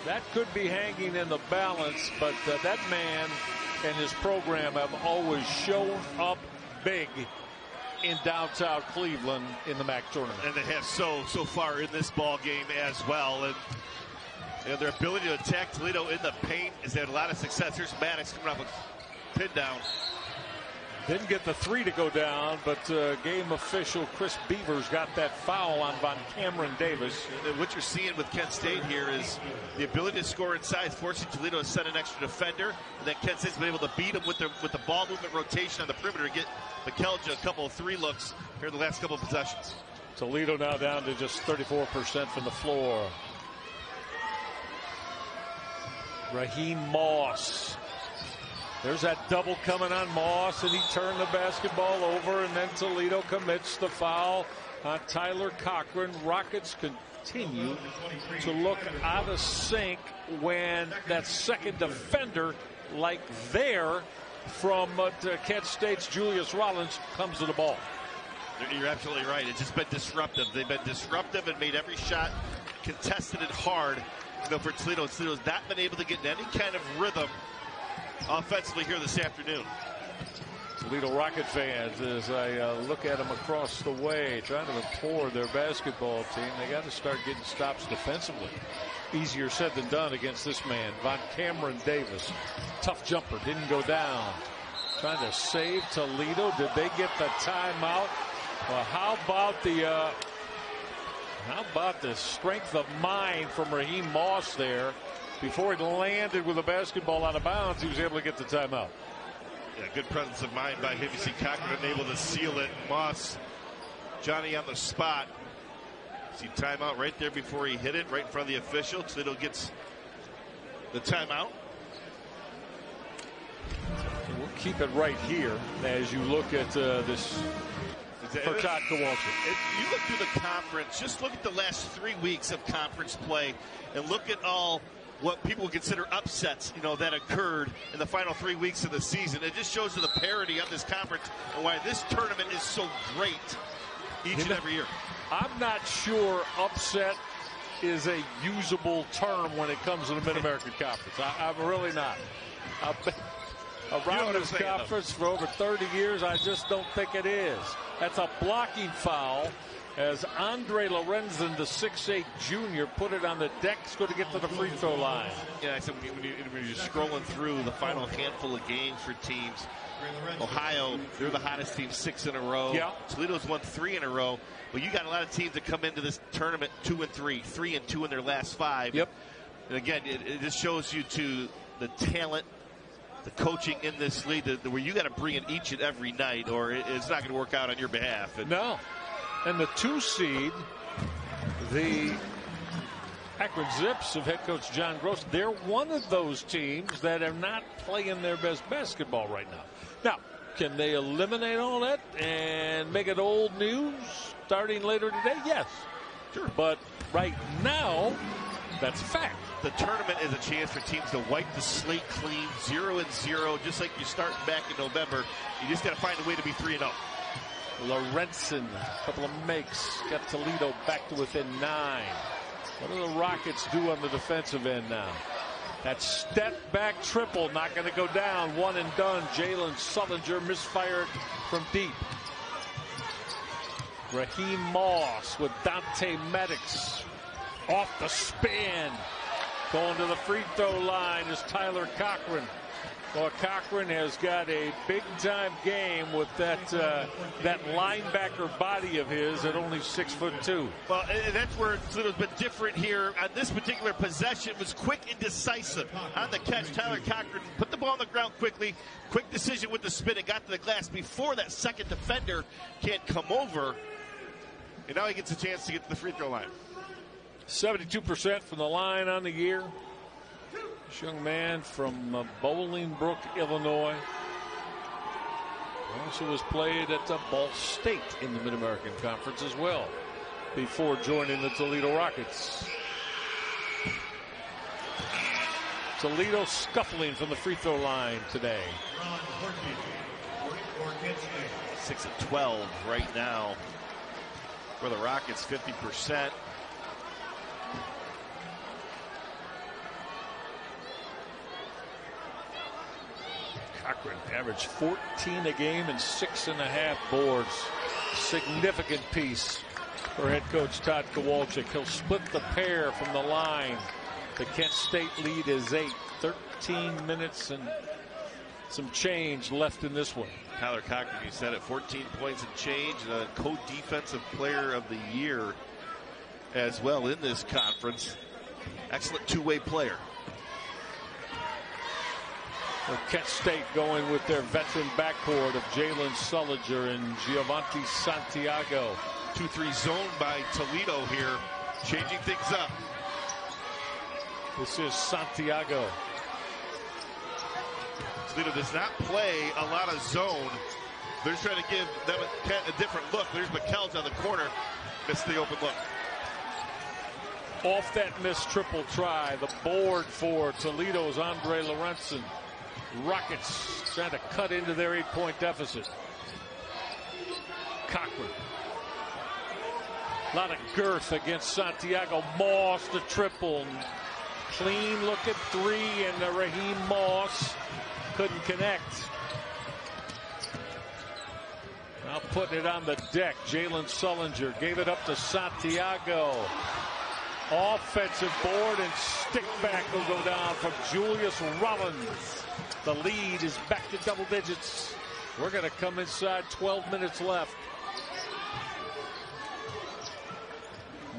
that could be hanging in the balance, but uh, that man and his program have always shown up big in downtown Cleveland in the MAC tournament. And they have so, so far in this ball game as well. And, and their ability to attack Toledo in the paint has had a lot of success. Here's Maddox coming up a pin down. Didn't get the three to go down, but uh, game official Chris Beavers got that foul on Von Cameron Davis. And what you're seeing with Kent State here is the ability to score inside, forcing Toledo to send an extra defender, and then Kent State's been able to beat them with the with the ball movement rotation on the perimeter to get Bekelja a couple of three looks here in the last couple of possessions. Toledo now down to just 34% from the floor. Ra'Heim Moss there's that double coming on Moss, and he turned the basketball over, and then Toledo commits the foul on Tyler Cochran. Rockets continue to look out of sync when that second defender, like there from uh, Kent State's Julius Rollins, comes to the ball. You're absolutely right. It's just been disruptive. They've been disruptive and made every shot contested it hard. Know, for Toledo, Toledo's not been able to get any kind of rhythm offensively here this afternoon. Toledo Rocket fans, as I uh, look at them across the way, trying to implore their basketball team, they got to start getting stops defensively. Easier said than done against this man, Von Cameron Davis. Tough jumper, didn't go down. Trying to save Toledo. Did they get the timeout? Well, how about the uh, how about the strength of mind from Ra'Heim Moss there? Before he landed with a basketball out of bounds, he was able to get the timeout. Yeah, good presence of mind by him. You see Cochran able to seal it. Moss, Johnny on the spot. See timeout right there before he hit it, right in front of the official. Toledo gets the timeout. we'll keep it right here as you look at uh, this for Tod Kowalczyk. You look through the conference, just look at the last three weeks of conference play and look at all what people would consider upsets, you know, that occurred in the final three weeks of the season. It just shows you the parity of this conference and why this tournament is so great each you and know, every year. I'm not sure upset is a usable term when it comes to the Mid-American [laughs] Conference. I, am really not. I've been around this conference for over 30 years. I just don't think it is. That's a blocking foul as Andre Lorentsson, the 6'8 junior, put it on the deck. Going to get to the free throw line. Yeah, I said when, you, when, you, when you're scrolling through the final handful of games for teams, Ohio, they're the hottest team six in a row. Yeah. Toledo's won three in a row. Well, you got a lot of teams that come into this tournament two and three, three and two in their last five. Yep. And again, it, it just shows you to the talent, the coaching in this league, the, the, where you got to bring it each and every night, or it, it's not going to work out on your behalf. And No. And the two seed, the Akron Zips of head coach John Groce, they're one of those teams that are not playing their best basketball right now. Now, can they eliminate all that and make it old news starting later today? Yes. Sure. But right now, that's a fact. the tournament is a chance for teams to wipe the slate clean, zero and zero, just like you start back in November. You just got to find a way to be three and zero. Lorentsson, a couple of makes, got Toledo back to within nine. What do the Rockets do on the defensive end now? That step back triple not going to go down. One and done. Jalen Sullinger misfired from deep. Ra'Heim Moss with Dante Maddox off the spin. Going to the free throw line is Tyler Cochran. Well, Cochran has got a big time game with that uh, that linebacker body of his at only six foot two. Well, that's where Toledo's been different here. On this particular possession was quick and decisive. On the catch, Tyler Cochran put the ball on the ground quickly. Quick decision with the spin and got to the glass before that second defender can't come over. And now he gets a chance to get to the free throw line. 72% from the line on the year. This young man from uh, Bolingbrook, Illinois. Also was played at the Ball State in the Mid-American Conference as well before joining the Toledo Rockets. Toledo scuffling from the free throw line today. Six of 12 right now for the Rockets, 50%. Cochran averaged 14 a game and six and a half boards. Significant piece for head coach Tod Kowalczyk. He'll split the pair from the line. The Kent State lead is eight. 13 minutes and some change left in this one. Tyler Cochran, you said it, 14 points and change, a co-defensive player of the year as well in this conference. Excellent two-way player. Kent State going with their veteran backcourt of Jalen Sullinger and Giovanni Santiago. 2-3 zone by Toledo here, changing things up. This is Santiago. Toledo does not play a lot of zone. They're trying to give them a, a different look. There's McKell's on the corner. Missed the open look. Off that missed triple try, the board for Toledo's Andre Lorentsson. Rockets trying to cut into their eight point deficit. Cochran. A lot of girth against Santiago. Moss the triple. Clean looking three, and the Ra'Heim Moss couldn't connect. Now putting it on the deck. Jalen Sullinger gave it up to Santiago. Offensive board and stick back will go down from Julius Rollins. The lead is back to double digits. We're going to come inside 12 minutes left.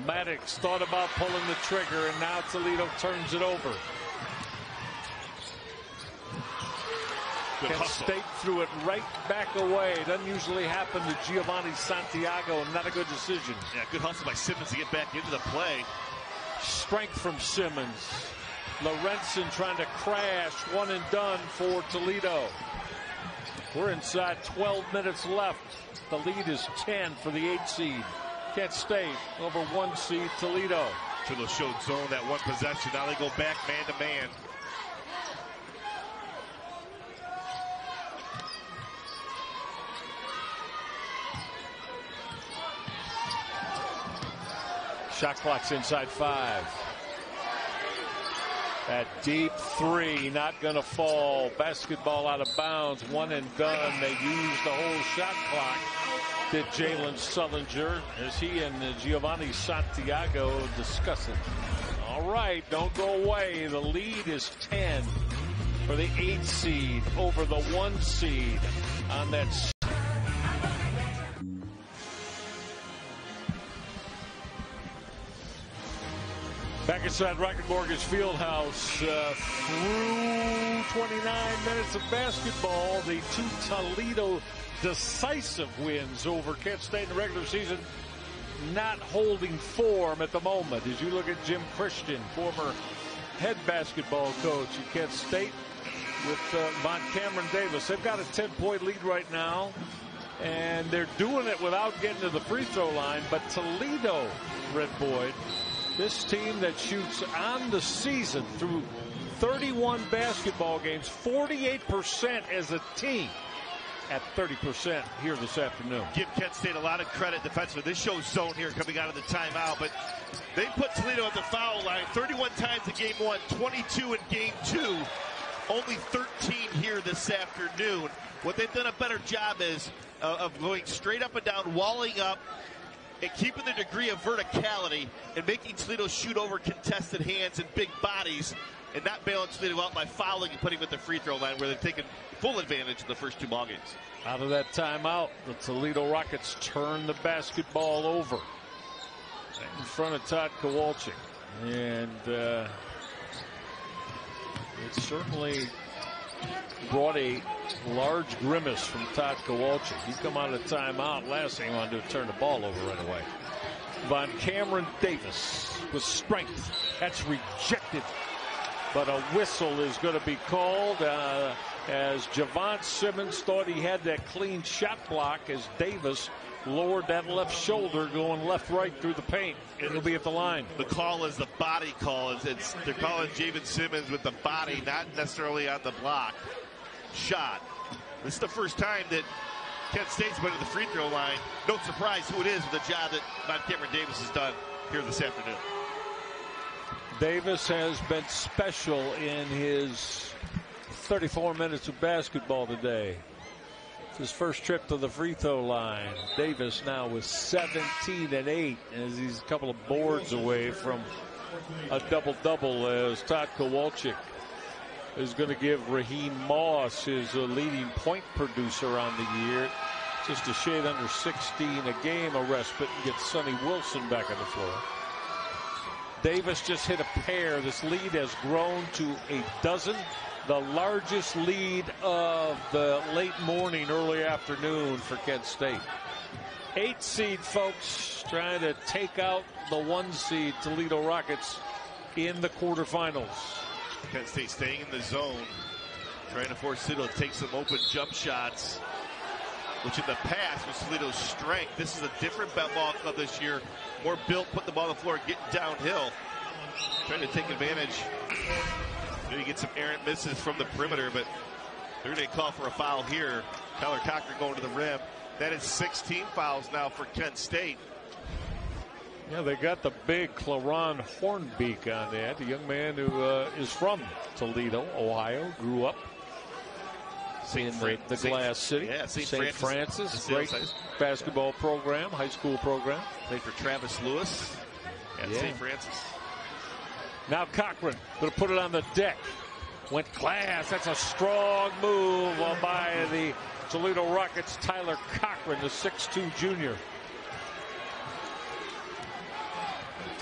Maddox thought about pulling the trigger, and now Toledo turns it over. Good Kent. State threw it right back away. It Doesn't usually happen to Giovanni Santiago. And not a good decision. Yeah, good hustle by Simmons to get back into the play. Strength from Simmons. Lorentsson trying to crash. One and done for Toledo. We're inside 12 minutes left. The lead is 10 for the 8 seed. Kent State over 1 seed Toledo. Toledo showed zone that one possession. Now they go back man to man. Shot clock's inside five. That deep three, not going to fall. Basketball out of bounds, one and done. They used the whole shot clock. did Jalen Sullinger as he and Giovanni Santiago discuss it. All right, don't go away. The lead is 10 for the eight seed over the one seed on that. Back inside Rocket Mortgage Fieldhouse uh, through 29 minutes of basketball. The two Toledo decisive wins over Kent State in the regular season not holding form at the moment. As you look at Jim Christian, former head basketball coach at Kent State, with uh, Von Cameron Davis. They've got a 10 point lead right now, and they're doing it without getting to the free throw line. But Toledo, Red Boyd, this team that shoots on the season through 31 basketball games, 48% as a team at 30% here this afternoon. Give Kent State a lot of credit defensively. This shows zone here coming out of the timeout, but they put Toledo at the foul line 31 times in game one, 22 in game two, only 13 here this afternoon. What they've done a better job is uh, of going straight up and down, walling up, and keeping the degree of verticality and making Toledo shoot over contested hands and big bodies and not bailing Toledo out by fouling and putting at the free throw line where they've taken full advantage in the first two ball games. Out of that timeout, the Toledo Rockets turn the basketball over in front of Tod Kowalczyk. And uh, it certainly brought a large grimace from Tod Kowalczyk. He come out of timeout. Last thing he wanted to turn the ball over right away. VonCameron Davis with strength. That's rejected. But a whistle is going to be called uh, as Javon Simmons thought he had that clean shot block as Davis lowered that left shoulder going left right through the paint. It'll be at the line. The call is the body call. It's, it's they're calling Javen Simmons with the body, not necessarily on the block shot. This is the first time that Kent State's been at the free throw line. No surprise who it is with the job that VonCameron Davis has done here this afternoon. Davis has been special in his 34 minutes of basketball today. It's his first trip to the free throw line. Davis now with 17 and 8 as he's a couple of boards away from a double double as Tod Kowalczyk is going to give Ra'Heim Moss his uh, leading point producer on the year. Just a shade under 16 a game, a respite, and get Sonny Wilson back on the floor. Davis just hit a pair. This lead has grown to a dozen, the largest lead of the late morning, early afternoon for Kent State. Eight seed folks trying to take out the one seed Toledo Rockets in the quarterfinals. Kent State staying in the zone, trying to force Toledo to take some open jump shots, which in the past was Toledo's strength. This is a different ball club this year. More built, put the ball on the floor, getting downhill. Trying to take advantage. Maybe get some errant misses from the perimeter, but they're going to call for a foul here. Tyler Cochran going to the rim. That is 16 fouls now for Kent State. Yeah, they got the big Claron Hornbeak on that, a young man who uh, is from Toledo, Ohio, grew up in the, the Glass City. Yeah, St. St. Francis, great basketball program, high school program. Played for Travis Lewis at yeah. St. Francis. Now Cochran going to put it on the deck. Went glass. That's a strong move by the Toledo Rockets. Tyler Cochran, the 6'2 junior.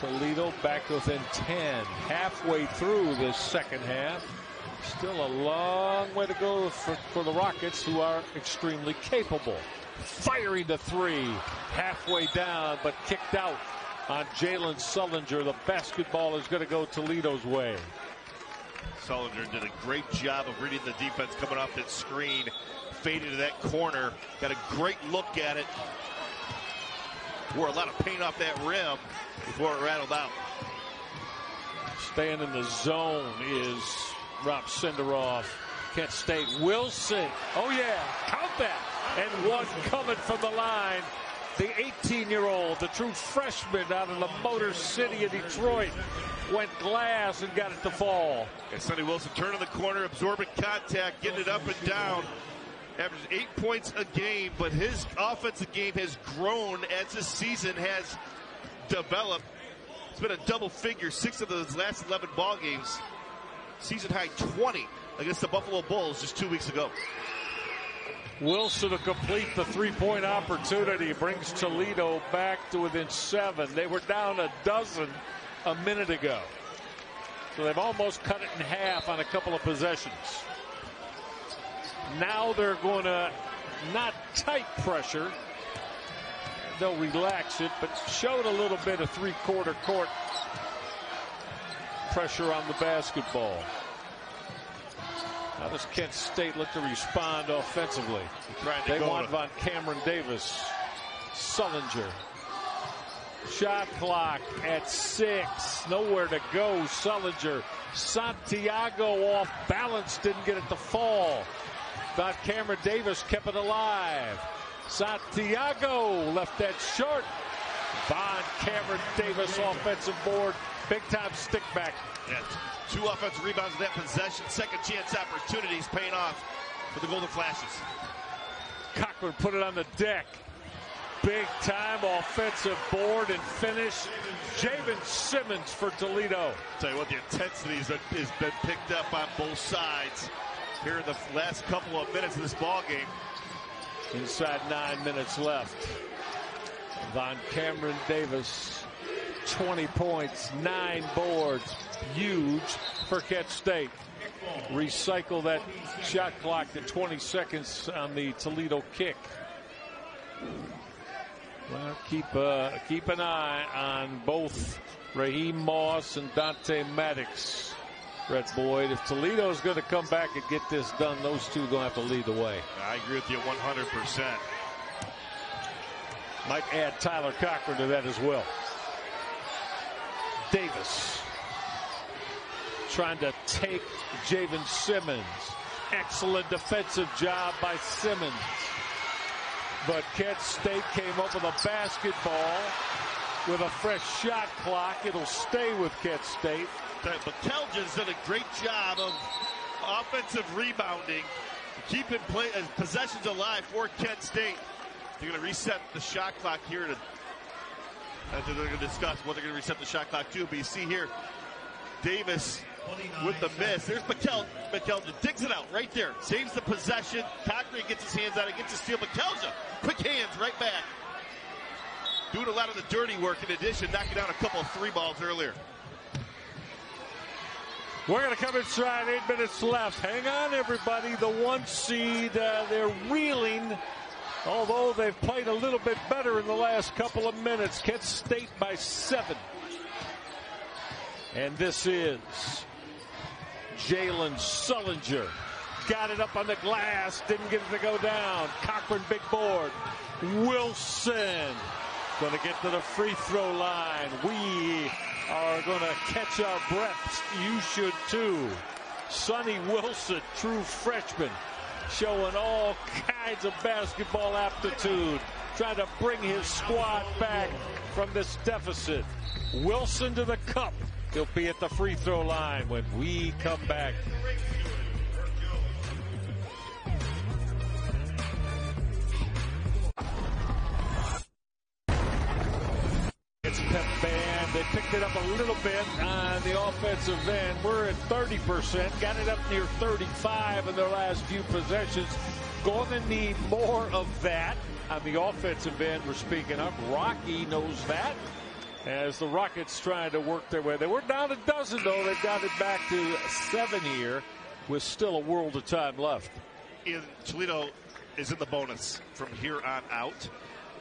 Toledo back within 10. Halfway through this second half. Still a long way to go for, for the Rockets, who are extremely capable. Firing the three. Halfway down, but kicked out on Jalen Sullinger. The basketball is going to go Toledo's way. Sullinger did a great job of reading the defense coming off that screen. Faded to that corner. Got a great look at it. Wore a lot of paint off that rim before it rattled out. Staying in the zone is Rob Senderoff. Kent State. Wilson. Oh, yeah. Count that. And one coming from the line. The 18 year old, the true freshman out of the Motor City of Detroit, went glass and got it to fall. And Sonny Wilson turning the corner, absorbing contact, getting it up and down. Averages eight points a game, but his offensive game has grown as the season has developed. It's been a double figure, six of those last 11 ball games. Season high 20 against the Buffalo Bulls just two weeks ago. Wilson to complete the three-point opportunity brings Toledo back to within seven. They were down a dozen a minute ago. So they've almost cut it in half on a couple of possessions. Now they're going to not tight pressure. They'll relax it, but showed a little bit of three-quarter court pressure on the basketball. How does Kent State look to respond offensively? They want VonCameron Davis. Sullinger. Shot clock at six. Nowhere to go. Sullinger. Santiago off balance. Didn't get it to fall. Von Cameron Davis kept it alive. Santiago left that short. Von Cameron Davis offensive board. Big time stick back. Yeah, two offensive rebounds in that possession. Second chance opportunities paying off for the Golden Flashes. Cochran put it on the deck. Big time offensive board and finish. Javen Simmons for Toledo. Tell you what, the intensity has been picked up on both sides here in the last couple of minutes of this ball game. Inside nine minutes left. Von Cameron Davis, 20 points, nine boards. Huge for Kent State. Recycle that shot clock to 20 seconds on the Toledo kick. Well, keep uh, keep an eye on both Ra'Heim Moss and Dante Maddox. Red Boyd. If Toledo's going to come back and get this done, those two are going to have to lead the way. I agree with you 100%. Might add Tyler Cochran to that as well. Davis trying to take Javen Simmons. Excellent defensive job by Simmons. But Kent State came up with a basketball with a fresh shot clock. It'll stay with Kent State. But Kelgin's done a great job of offensive rebounding, keeping play, uh, possessions alive for Kent State. They're going to reset the shot clock here to. They're going to discuss what they're going to reset the shot clock to. But you see here, Davis with the miss. There's McKel. Bekelja digs it out right there. Saves the possession. Cochran gets his hands on it, gets a steal. Bekelja, quick hands right back. Doing a lot of the dirty work in addition, knocking down a couple of three balls earlier. We're going to come inside. Eight minutes left. Hang on, everybody. The one seed, uh, they're reeling. Although they've played a little bit better in the last couple of minutes. Kent State by seven. And this is Jalen Sullinger. Got it up on the glass. Didn't get it to go down. Cochran big board. Wilson going to get to the free throw line. We are going to catch our breaths. You should too. Sonny Wilson, true freshman, showing all kinds of basketball aptitude, trying to bring his squad back from this deficit. Wilson to the cup. He'll be at the free throw line when we come back. It's Pep Band. They picked it up a little bit on the offensive end. We're at 30%. Got it up near 35 in their last few possessions. Going to need more of that on the offensive end. We're speaking of. Rocky knows that as the Rockets trying to work their way. They were down a dozen, though. They've got it back to seven here with still a world of time left. In Toledo is in the bonus from here on out.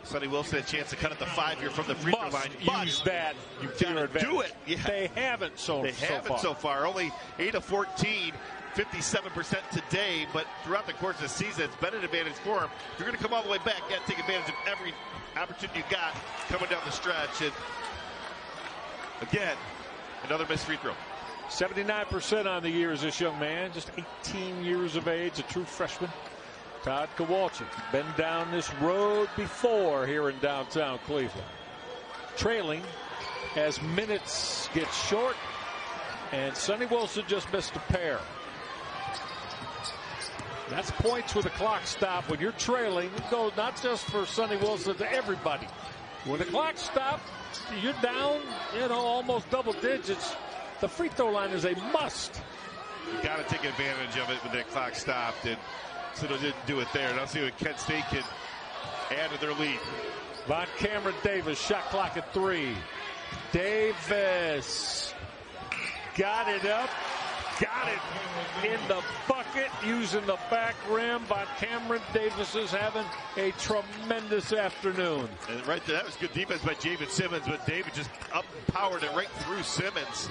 Sonny Wilson a chance to cut it the five here from the free throw line. But use that. You gotta do it. Yeah. They haven't so, far. they haven't far. so far. Only 8 of 14. 57% today, but throughout the course of the season, it's been an advantage for him. If you're going to come all the way back, you got to take advantage of every opportunity you got coming down the stretch. And again, another missed free throw. 79% on the year is this young man, just 18 years of age, a true freshman. Tod Kowalczyk, been down this road before here in downtown Cleveland. Trailing as minutes get short, and Sonny Wilson just missed a pair. That's points with the clock stop. When you're trailing, it goes not just for Sonny Wilson, to everybody. When the clock stops, you're down, you know, almost double digits. The free throw line is a must. You got to take advantage of it when that clock stopped, and Citadel didn't do it there. And I'll see what Kent State can add to their lead. Von Cameron Davis, shot clock at three. Davis got it up, got it in the bucket using the back rim. Von Cameron Davis is having a tremendous afternoon. And right there, that was good defense by David Simmons, but David just up and powered it right through Simmons.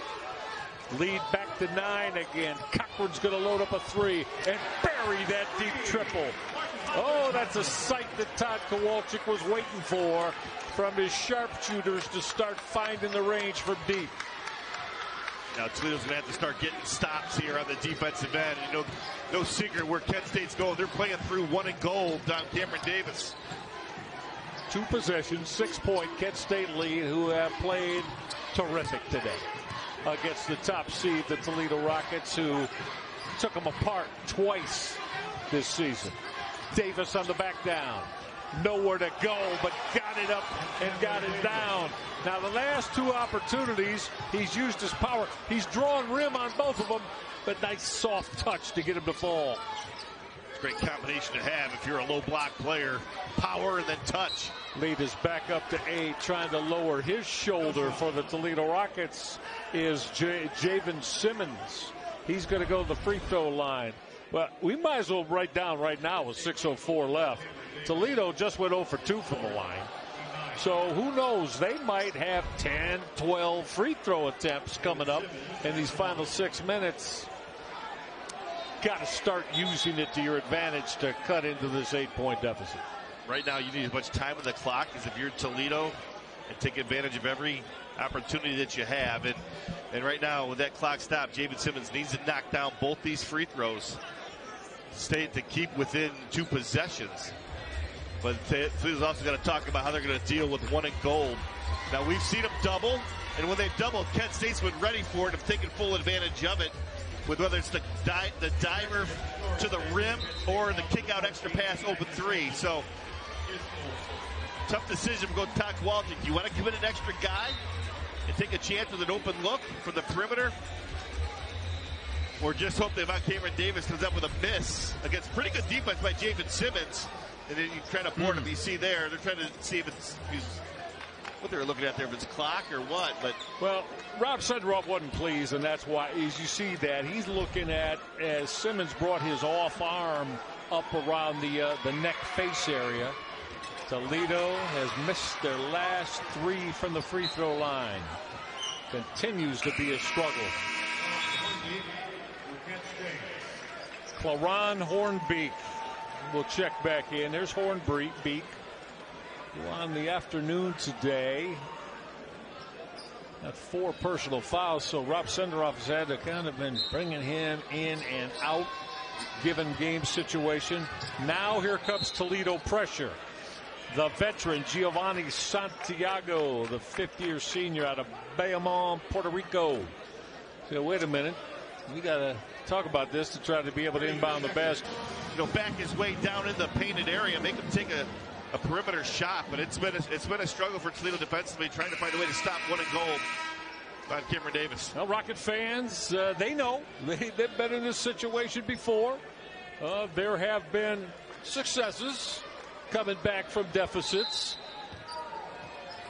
Lead back to nine again. Cochran's going to load up a three and bury that deep triple. Oh, that's a sight that Tod Kowalczyk was waiting for from his sharpshooters to start finding the range from deep. Now Toledo's to have to start getting stops here on the defensive end. You know, no secret where Kent State's going. They're playing through one and goal down Cameron Davis. Two possessions, six point Kent State lead, who have played terrific today against the top seed, the Toledo Rockets, who took them apart twice this season. Davis on the back down. Nowhere to go, but got it up and got it down. Now, the last two opportunities, he's used his power. He's drawn rim on both of them, but nice soft touch to get him to fall. It's a great combination to have if you're a low block player. Power and then touch. Lead is back up to eight, trying to lower his shoulder for the Toledo Rockets is J- Javen Simmons. He's going to go to the free throw line. But we might as well write down right now with 6.04 left. Toledo just went 0 for 2 from the line. So who knows? They might have 10, 12 free throw attempts coming up in these final six minutes. Got to start using it to your advantage to cut into this eight point deficit. Right now, you need as much time on the clock as if you're Toledo and take advantage of every opportunity that you have. And and right now, with that clock stop, Javen Simmons needs to knock down both these free throws. Stay to keep within two possessions. But Toledo's also going to talk about how they're going to deal with one and gold. Now we've seen them double, and when they double, Kent State's been ready for it and taken full advantage of it. With whether it's the di- the diver to the rim or the kick out extra pass open three. So tough decision go Tod Kowalczyk. Do you want to commit an extra guy and take a chance with an open look from the perimeter? Or just hope that Cameron Davis comes up with a miss against pretty good defense by Javen Simmons. And then you try to board him. You see there, they're trying to see if it's what they're looking at there, if it's clock or what. But well, Rob Senderoff wasn't pleased, and that's why, as you see that, he's looking at as Simmons brought his off arm up around the uh, the neck face area. Toledo has missed their last three from the free throw line. Continues to be a struggle. Cli'Ron Hornbeak will check back in. There's Hornbeak on the afternoon today. Got four personal fouls, so Rob Senderoff has had to kind of been bringing him in and out, given game situation. Now here comes Toledo pressure. The veteran Giovanni Santiago, the fifth year senior out of Bayamon, Puerto Rico. So wait a minute, we got to talk about this to try to be able to inbound the basket. You know, back his way down in the painted area, make him take a, a perimeter shot, but it's been a, it's been a struggle for Toledo defensively, trying to find a way to stop one and goal by Cameron Davis. Well, Rocket fans, uh, they know [laughs] they, they've been in this situation before. Uh, there have been successes coming back from deficits,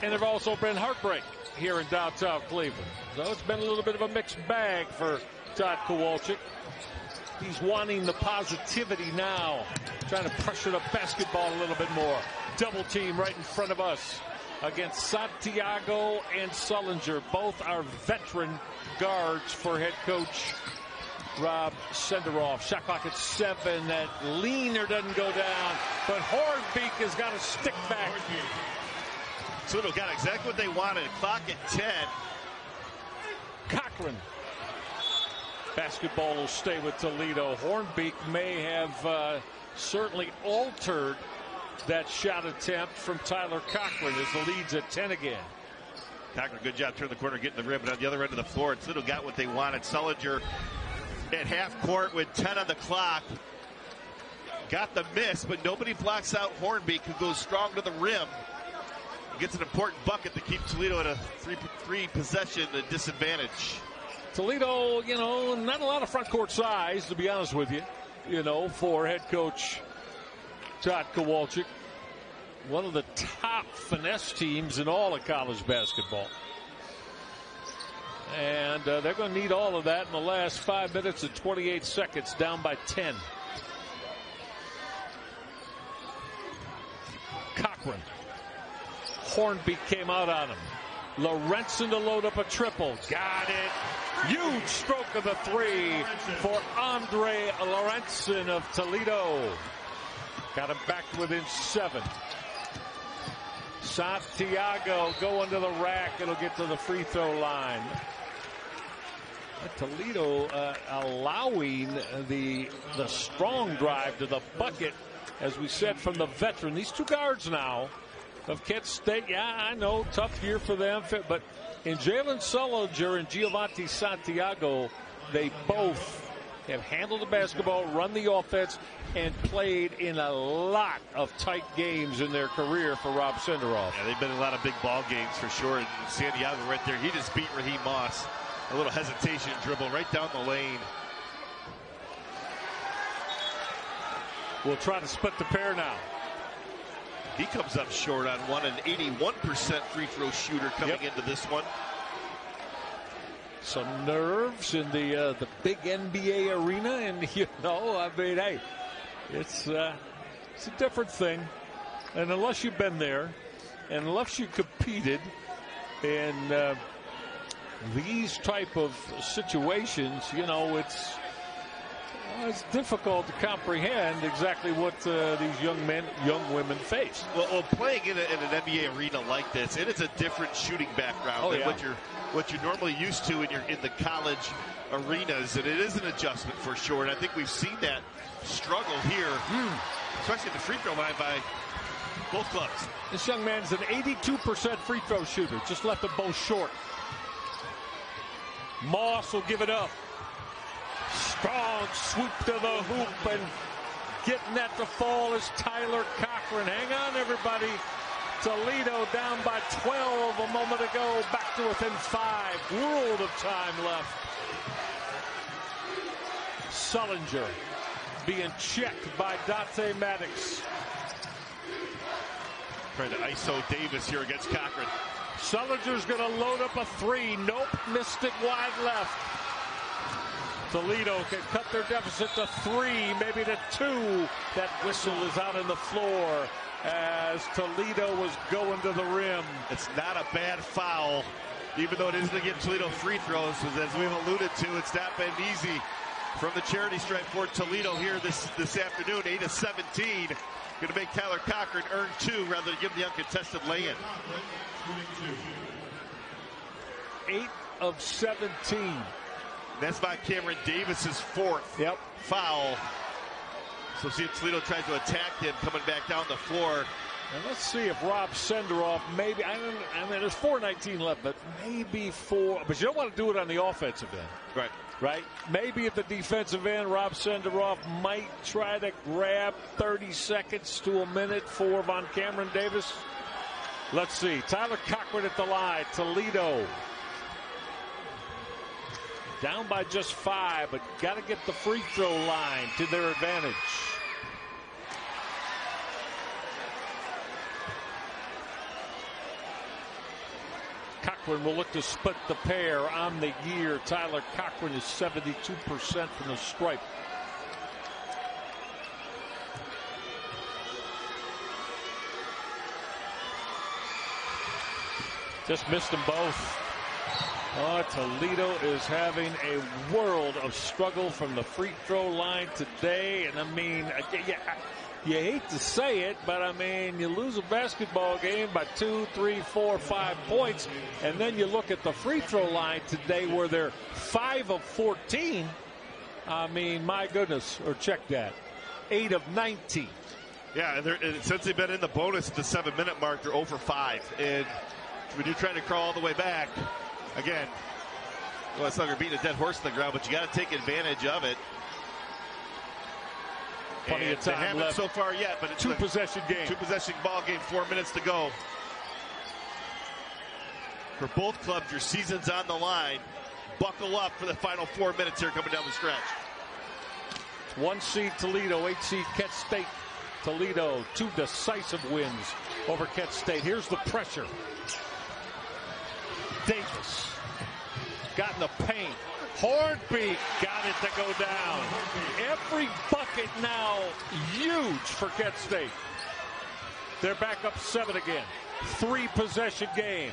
and there have also been heartbreak here in downtown Cleveland. So it's been a little bit of a mixed bag for Tod Kowalczyk. He's wanting the positivity now, trying to pressure the basketball a little bit more. Double team right in front of us against Santiago and Sullinger. Both are veteran guards for head coach Rob Senderoff. Shot clock at seven. That leaner doesn't go down, but Hornbeak has got to stick back. Toledo got exactly what they wanted. Clock at 10. Cochran Basketball will stay with Toledo. Hornbeak may have uh, certainly altered that shot attempt from Tyler Cochran as the lead's at 10 again. Cochran, good job turning the corner, getting the rim, but on the other end of the floor, Toledo got what they wanted. Sullinger at half court with 10 on the clock. got the miss, but nobody blocks out Hornbeak, who goes strong to the rim. Gets an important bucket to keep Toledo at a three, three possession disadvantage. Toledo, you know, not a lot of front court size, to be honest with you, you know, for head coach Tod Kowalczyk. One of the top finesse teams in all of college basketball. And uh, they're going to need all of that in the last five minutes and 28 seconds, down by 10. Cochran. Hornbeak came out on him. Lorentsson to load up a triple. Got it. Huge stroke of the three for Andre Lorentsson of Toledo. Got him back within seven. Santiago going to the rack. It'll get to the free throw line. Toledo uh, allowing the the strong drive to the bucket, as we said from the veteran. These two guards now of Kent State. Yeah, I know, tough year for them, but in Jalen Sullinger and Giovanni Santiago, they both have handled the basketball, run the offense, and played in a lot of tight games in their career for Rob Senderoff. Yeah, they've been in a lot of big ball games for sure. And Santiago right there, he just beat Ra'Heim Moss. A little hesitation dribble right down the lane. We'll try to split the pair now. He comes up short on one, an 81% free throw shooter coming yep. into this one. Some nerves in the uh, the big NBA arena, and [laughs] you know, I mean, hey, it's uh, it's a different thing, and unless you've been there, and unless you competed in uh, these type of situations, you know, it's it's difficult to comprehend exactly what uh, these young men, young women face. Well, well playing in, a, in, an NBA arena like this, it is a different shooting background oh, than yeah. what you're what you're normally used to in your in the college arenas, and it is an adjustment for sure. And I think we've seen that struggle here, mm. especially at the free throw line by both clubs. This young man is an 82% free throw shooter, just left them both short. Moss will give it up. Strong swoop to the hoop and getting that to fall is Tyler Cochran. Hang on, everybody. Toledo down by 12 a moment ago, back to within five. World of time left. Sullinger being checked by Dante Maddox. Trying to ISO Davis here against Cochran. Sullinger's going to load up a three. Nope, missed it wide left. Toledo can cut their deficit to three, maybe to two. That whistle is out on the floor as Toledo was going to the rim. It's not a bad foul, even though it isn't give Toledo free throws. As we've alluded to, it's not been easy from the charity stripe for Toledo here this, this afternoon, 8 of 17. Going to make Tyler Cochran earn two rather than give the uncontested lay-in. Eight of 17. That's by Cameron Davis's fourth yep. foul. So see if Toledo tries to attack him coming back down the floor. And let's see if Rob Senderoff maybe I, don't, I mean there's 419 left, but maybe four. But you don't want to do it on the offensive end, right? Right? Maybe at the defensive end, Rob Senderoff might try to grab 30 seconds to a minute for VonCameron Davis. Let's see. Tyler Cochran at the line. Toledo down by just five, but got to get the free throw line to their advantage. Cochran will look to split the pair on the year. Tyler Cochran is 72% from the stripe. Just missed them both. Oh, Toledo is having a world of struggle from the free throw line today. And I mean, you hate to say it, but I mean, you lose a basketball game by two, three, four, five points. And then you look at the free throw line today where they're five of 14. I mean, my goodness, or check that. Eight of 19. Yeah, and since they've been in the bonus at the seven minute mark, they're over five. And when you're trying to crawl all the way back, Again, well, it's not going to beat a dead horse in the ground, but you got to take advantage of it. Plenty and of time they haven't left. so far yet, but it's Two a possession game. two possession ball game, four minutes to go. For both clubs, your season's on the line. Buckle up for the final four minutes here coming down the stretch. One seed Toledo, eight seed Kent State. Toledo, two decisive wins over Kent State. Here's the pressure. Davis got in the paint. Hornbeak got it to go down. Every bucket now huge for Kent State. They're back up seven again. Three possession game.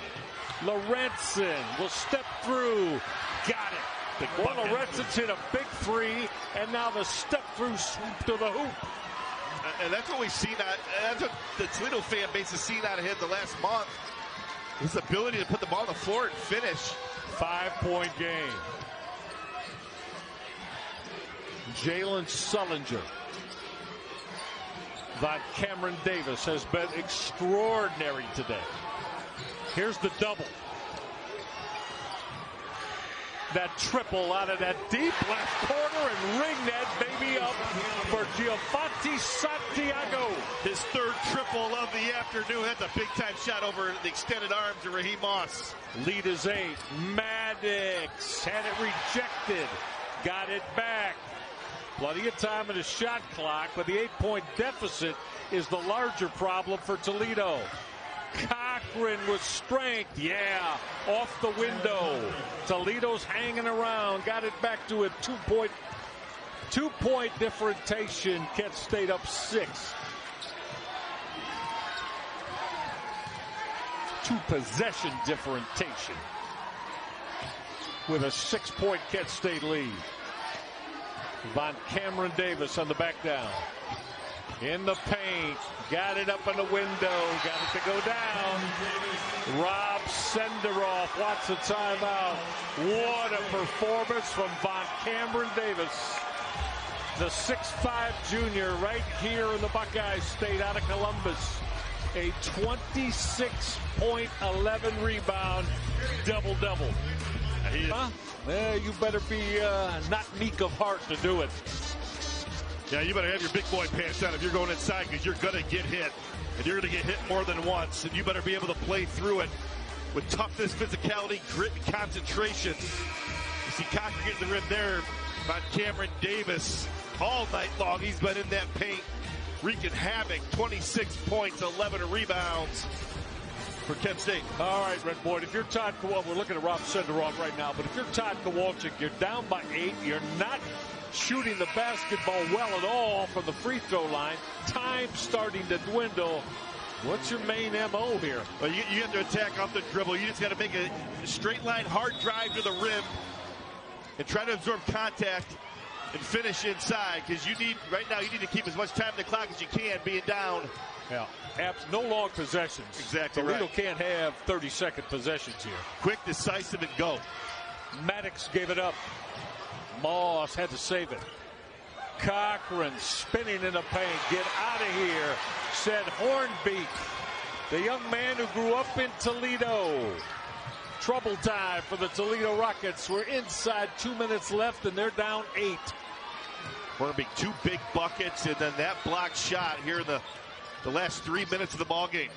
Lorentsson will step through. Got it. Big Well, bucket. Lorentsson's hit a big three, and now the step through swoop to the hoop. And that's what we've seen. Out, that's what the Toledo fan base has seen out of him the last month. His ability to put the ball on the floor and finish. Five point game. Jalen Sullinger. That Cameron Davis has been extraordinary today. Here's the double. That triple out of that deep left corner and ring that baby up for Giovanni Santiago. His third triple of the afternoon. That's a big time shot over the extended arms of Ra'Heim Moss. Lead is eight. Maddox had it rejected. Got it back. Plenty of time in the shot clock, but the eight point deficit is the larger problem for Toledo. Cochran with strength. Yeah, off the window. Toledo's hanging around. Got it back to a two point two point differentiation. Kent State up six. Two possession differentiation with a six point Kent State lead. Von Cameron Davis on the back down. In the paint. Got it up in the window. Got it to go down. Rob Senderoff wants a timeout. What a performance from Von Cameron Davis. The 6'5 junior right here in the Buckeye State out of Columbus. A 26 point 11 rebound double double. Huh? Eh, you better be uh, not meek of heart to do it. Yeah, you better have your big boy pants on if you're going inside because you're going to get hit. And you're going to get hit more than once. And you better be able to play through it with toughness, physicality, grit, and concentration. You see Cochran getting the rim there. Von Cameron Davis all night long. He's been in that paint, wreaking havoc. 26 points, 11 rebounds for Kent State. All right, Red Boyd, if you're Tod Kowalczyk, we're looking at Rob Senderoff right now, but if you're Tod Kowalczyk, you're down by eight, you're not shooting the basketball well at all from the free throw line, time starting to dwindle. What's your main MO here? Well, you, you have to attack off the dribble. You just got to make a straight line, hard drive to the rim and try to absorb contact and finish inside because you need, right now, you need to keep as much time on the clock as you can being down. Yeah, abs- no long possessions. Exactly Toledo right. can't have 30 second possessions here. Quick, decisive, and go. Maddox gave it up. Moss had to save it. Cochran spinning in the paint. Get out of here, said Hornbeak, the young man who grew up in Toledo. Trouble time for the Toledo Rockets. We're inside two minutes left and they're down eight. Hornbeak, two big buckets, and then that block shot here in the, the last three minutes of the ball game.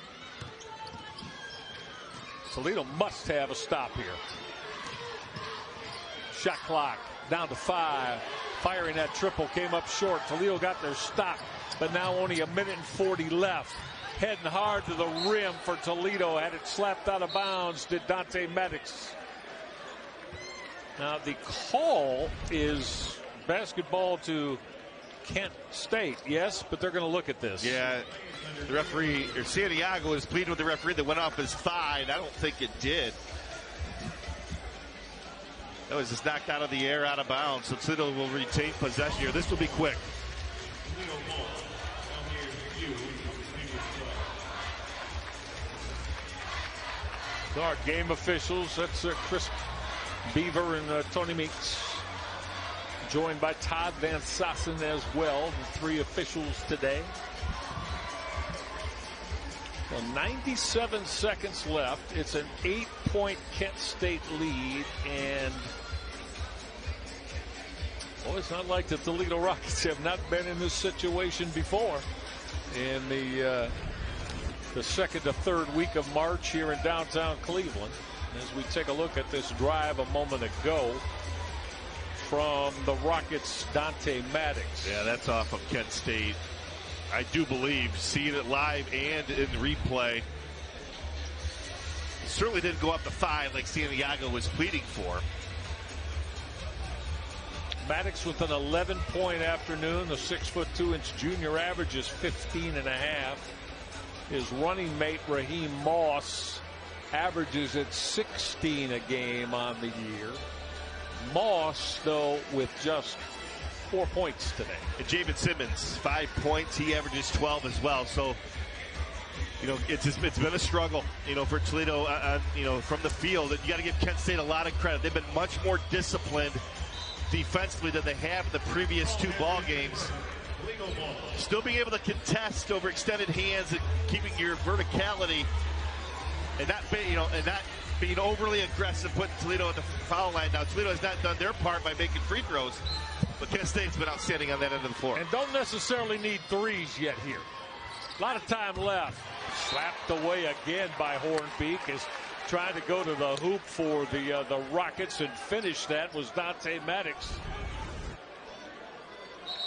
Toledo must have a stop here. Shot clock down to five. Firing that triple came up short. Toledo got their stop, but now only a minute and 40 left. Heading hard to the rim for Toledo. Had it slapped out of bounds, did Dante Maddox. Now the call is basketball to Kent State, yes, but they're going to look at this. Yeah, the referee, or Santiago, is pleading with the referee that went off his thigh, and I don't think it did. That was just knocked out of the air, out of bounds. So Toledo will retain possession here. This will be quick. Our game officials, that's uh, Chris Beaver and uh, Tony Meeks. Joined by Todd Van Sassen as well, the three officials today. Well, 97 seconds left. It's an eight point Kent State lead, and Well, it's not like the Toledo Rockets have not been in this situation before. In the uh, the second to third week of March here in downtown Cleveland, as we take a look at this drive a moment ago from the Rockets' Dante Maddox. Yeah, that's off of Kent State. I do believe seeing it live and in replay certainly didn't go up to five like Santiago was pleading for. Maddox with an 11 point afternoon. The six foot two inch junior average is 15 and a half. His running mate Ra'Heim Moss averages at 16 a game on the year. Moss, though, with just four points today. And Javen Simmons, five points. He averages 12 as well. So, you know, it's just, it's been a struggle, you know, for Toledo, uh, uh, you know, from the field. And you got to give Kent State a lot of credit. They've been much more disciplined defensively than they have in the previous two ball games. Still being able to contest over extended hands and keeping your verticality and not, you know, and not being overly aggressive, putting Toledo at the foul line. Now, Toledo has not done their part by making free throws, but Kent State's been outstanding on that end of the floor. And don't necessarily need threes yet here. A lot of time left. Slapped away again by Hornbeak is trying to go to the hoop for the uh, the Rockets and finish that was Dante Maddox.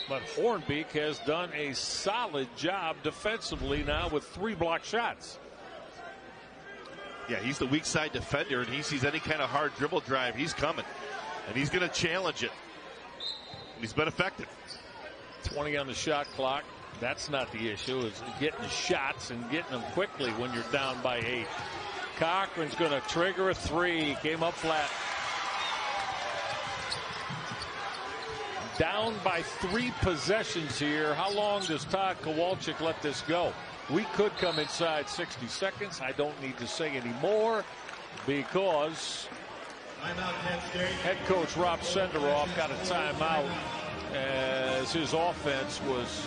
But Hornbeak has done a solid job defensively now with three block shots. Yeah, he's the weak side defender, and he sees any kind of hard dribble drive, he's coming. And he's going to challenge it. And he's been effective. 20 on the shot clock. That's not the issue. Is getting shots and getting them quickly when you're down by eight. Cochran's going to trigger a three. Came up flat. Down by three possessions here. How long does Tod Kowalczyk let this go? We could come inside 60 seconds. I don't need to say any more because head coach Rob Senderoff got a timeout as his offense was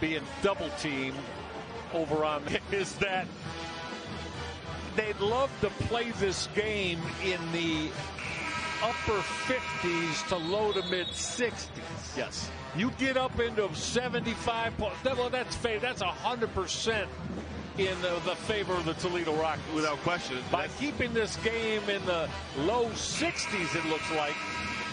being double teamed over on [laughs] is that they'd love to play this game in the upper 50s to low to mid 60s. Yes. You get up into 75 points. Well, that's that's 100% in the, the, favor of the Toledo Rockets. Without question. By keeping this game in the low 60s, it looks like.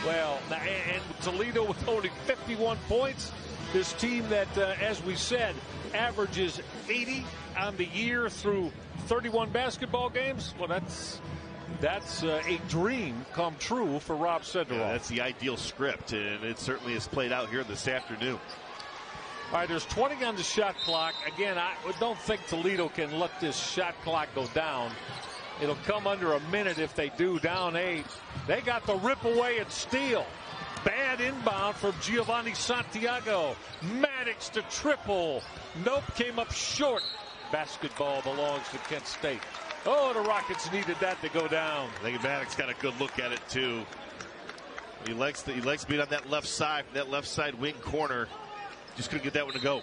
Well, and Toledo with only 51 points. This team that, uh, as we said, averages 80 on the year through 31 basketball games. Well, that's that's uh, a dream come true for Rob Senderoff. Yeah, that's the ideal script, and it certainly has played out here this afternoon. All right, there's 20 on the shot clock. Again, I don't think Toledo can let this shot clock go down. It'll come under a minute if they do, down eight. They got the rip away and steal. Bad inbound from Giovanni Santiago. Maddox to triple. Nope, came up short. Basketball belongs to Kent State. Oh, the Rockets needed that to go down. I think Maddox got a good look at it too. He likes the, he likes being on that left side, that left side wing corner. Just couldn't get that one to go.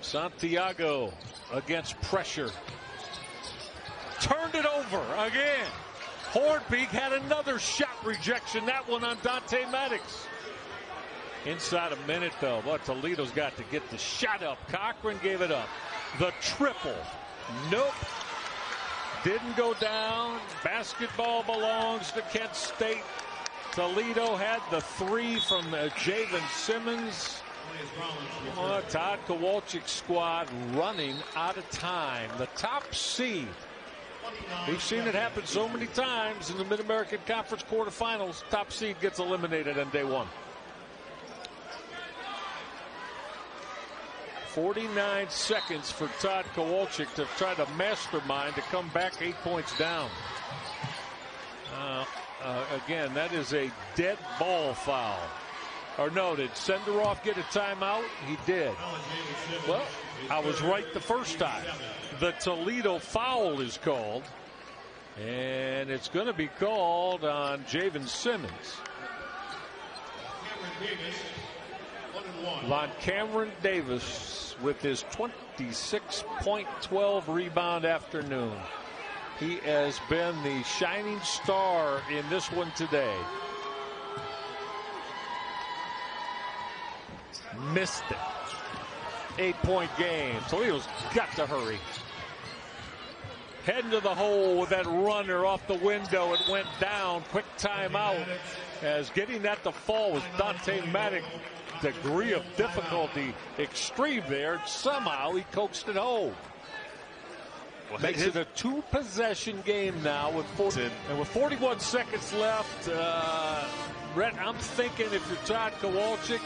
Santiago against pressure. Turned it over again. Hornbeak had another shot rejection. That one on Dante Maddox. Inside a minute though, but Toledo's got to get the shot up. Cochran gave it up. The triple. Nope. Didn't go down. Basketball belongs to Kent State. Toledo had the three from uh, Javen Simmons. Oh, Tod Kowalczyk squad running out of time. The top seed. We've seen it happen so many times in the Mid American Conference quarterfinals. Top seed gets eliminated on day one. 49 seconds for Tod Kowalczyk to try to mastermind to come back eight points down. Uh, uh, again, that is a dead ball foul. Or no, did Senderoff get a timeout? He did. Well, I was right the first time. The Toledo foul is called. And it's going to be called on Javen Simmons. Von Cameron Davis with his 26.12 rebound afternoon. He has been the shining star in this one today. Missed it. Eight point game. Toledo's got to hurry. Heading to the hole with that runner off the window. It went down. Quick timeout. As getting that to fall was Dante Maddox. Degree of difficulty extreme there. Somehow he coaxed it home. Well, Makes his, it a two possession game now with 40, and with 41 seconds left. Uh, Brett, I'm thinking if you're Tod Kowalczyk,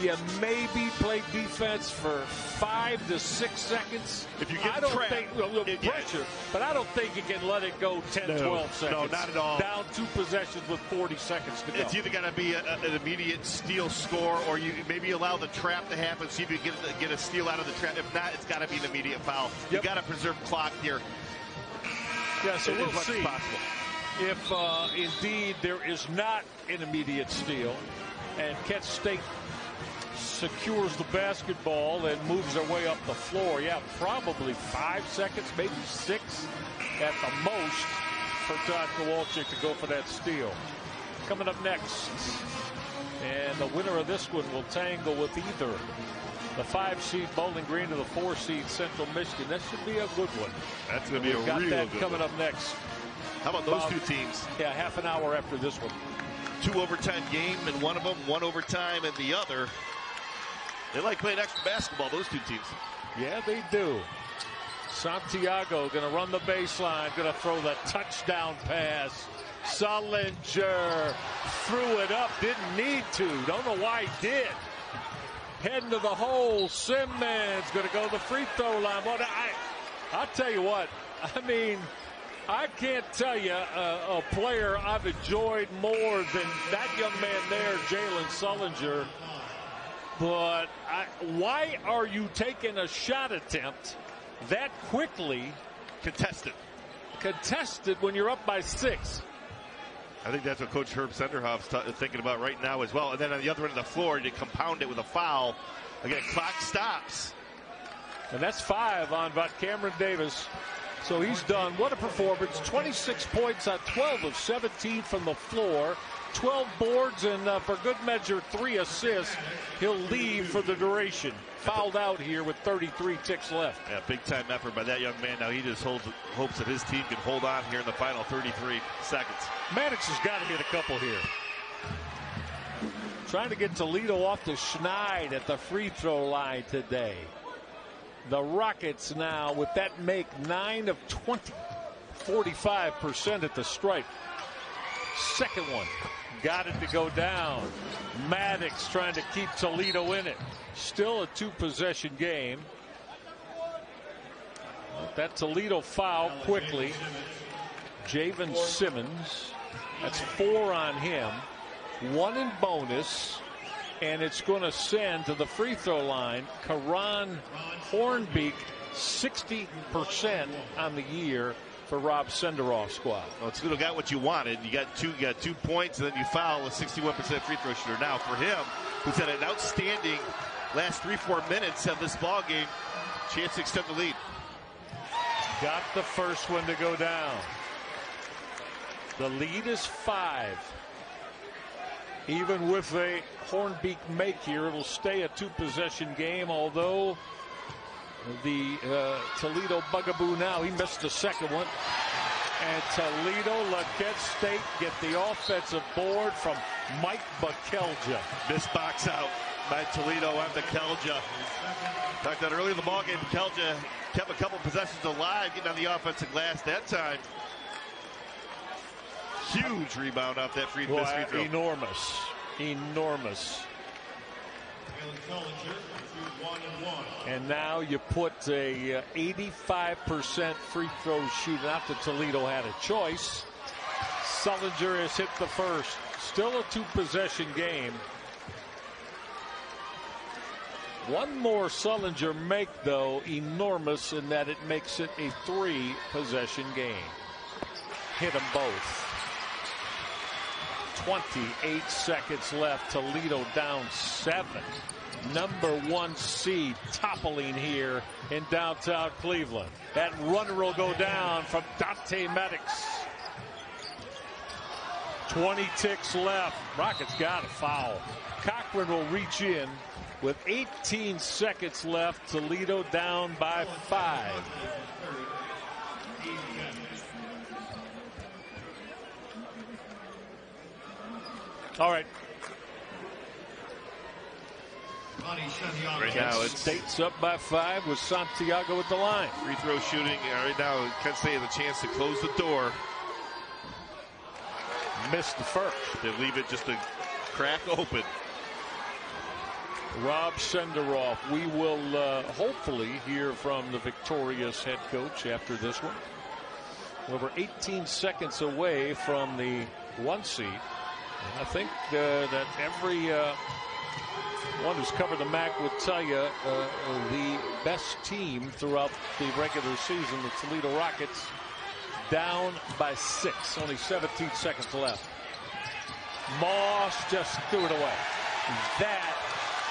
you maybe play defense for five to six seconds. If you get I don't trapped, think well, it, pressure, yeah. but I don't think you can let it go 10, no, 12 seconds. No, not at all. Down two possessions with 40 seconds to go. It's either going to be a, an immediate steal score, or you maybe allow the trap to happen, see if you get get a steal out of the trap. If not, it's got to be an immediate foul. Yep. You got to preserve clock here. Yeah, so we'll see if uh, indeed there is not an immediate steal, and Kent State secures the basketball and moves their way up the floor. Yeah, probably five seconds, maybe six at the most for Tod Kowalczyk to go for that steal. Coming up next, and the winner of this one will tangle with either the five seed Bowling Green or the four seed Central Michigan. That should be a good one. That's going to be We've a got real that good coming one. up next. How about those about, two teams? Yeah, half an hour after this one. Two overtime game and one of them, one overtime and the other. They like playing extra basketball, those two teams. Yeah, they do. Santiago going to run the baseline, going to throw the touchdown pass. Sullinger threw it up, didn't need to. Don't know why he did. Heading to the hole. Simmons going to go to the free throw line. What I, I'll tell you what. I mean, I can't tell you a, a player I've enjoyed more than that young man there, Jalen Sullinger. But I, why are you taking a shot attempt that quickly? Contested. Contested when you're up by six. I think that's what Coach Herb Senderoff's t- thinking about right now as well. And then on the other end of the floor, you compound it with a foul. Again, clock stops. And that's five on Cameron Davis. So he's done. What a performance. 26 points on 12 of 17 from the floor. 12 boards and uh, for good measure, three assists. He'll leave for the duration. Fouled out here with 33 ticks left. Yeah, big time effort by that young man. Now he just holds, hopes that his team can hold on here in the final 33 seconds. Maddox has got to get a couple here. Trying to get Toledo off to Schneid at the free throw line today. The Rockets now with that make 9 of 20. 45% at the stripe. Second one got it to go down. Maddox trying to keep Toledo in it. Still a two possession game. That Toledo foul quickly. Javen Simmons. That's four on him. One in bonus. And it's going to send to the free throw line Cli'Ron Hornbeak 60% on the year for Rob Senderoff squad. Well, Toledo got what you wanted. You got two, you got two points, and then you foul with 61% free throw shooter. Now for him, who's had an outstanding last three, four minutes of this ball game, chance to extend the lead. Got the first one to go down. The lead is five. Even with a Hornbeak make here, it'll stay a two possession game, although the uh, Toledo bugaboo now. He missed the second one. And Toledo, Lafayette State get the offensive board from Mike Bekelja. This box out by Toledo and Bekelja. Talked about earlier in the ballgame, Bekelja kept a couple possessions alive, getting on the offensive glass that time. Huge rebound off that free, well, free throw. Enormous. Enormous. And now you put a 85% uh, free throw shooter. Not that Toledo had a choice. Sullinger has hit the first. Still a two possession game. One more Sullinger make, though, enormous in that it makes it a three possession game. Hit them both. 28 seconds left. Toledo down seven number one seed toppling here in downtown Cleveland. That runner will go down from Dante Maddox. 20 ticks left. Rockets got a foul. Cochran will reach in with 18 seconds left. Toledo down by five. All right. Right now, it's State's up by five with Santiago at the line. free throw shooting. Right now, Kent State has a chance to close the door. Missed the first. They leave it just a crack open. Rob Senderoff. We will uh, hopefully hear from the victorious head coach after this one. Over 18 seconds away from the one seed. And I think uh, that every uh, one who's covered the MAC would tell you uh, the best team throughout the regular season, the Toledo Rockets, down by six. Only 17 seconds left. Moss just threw it away. That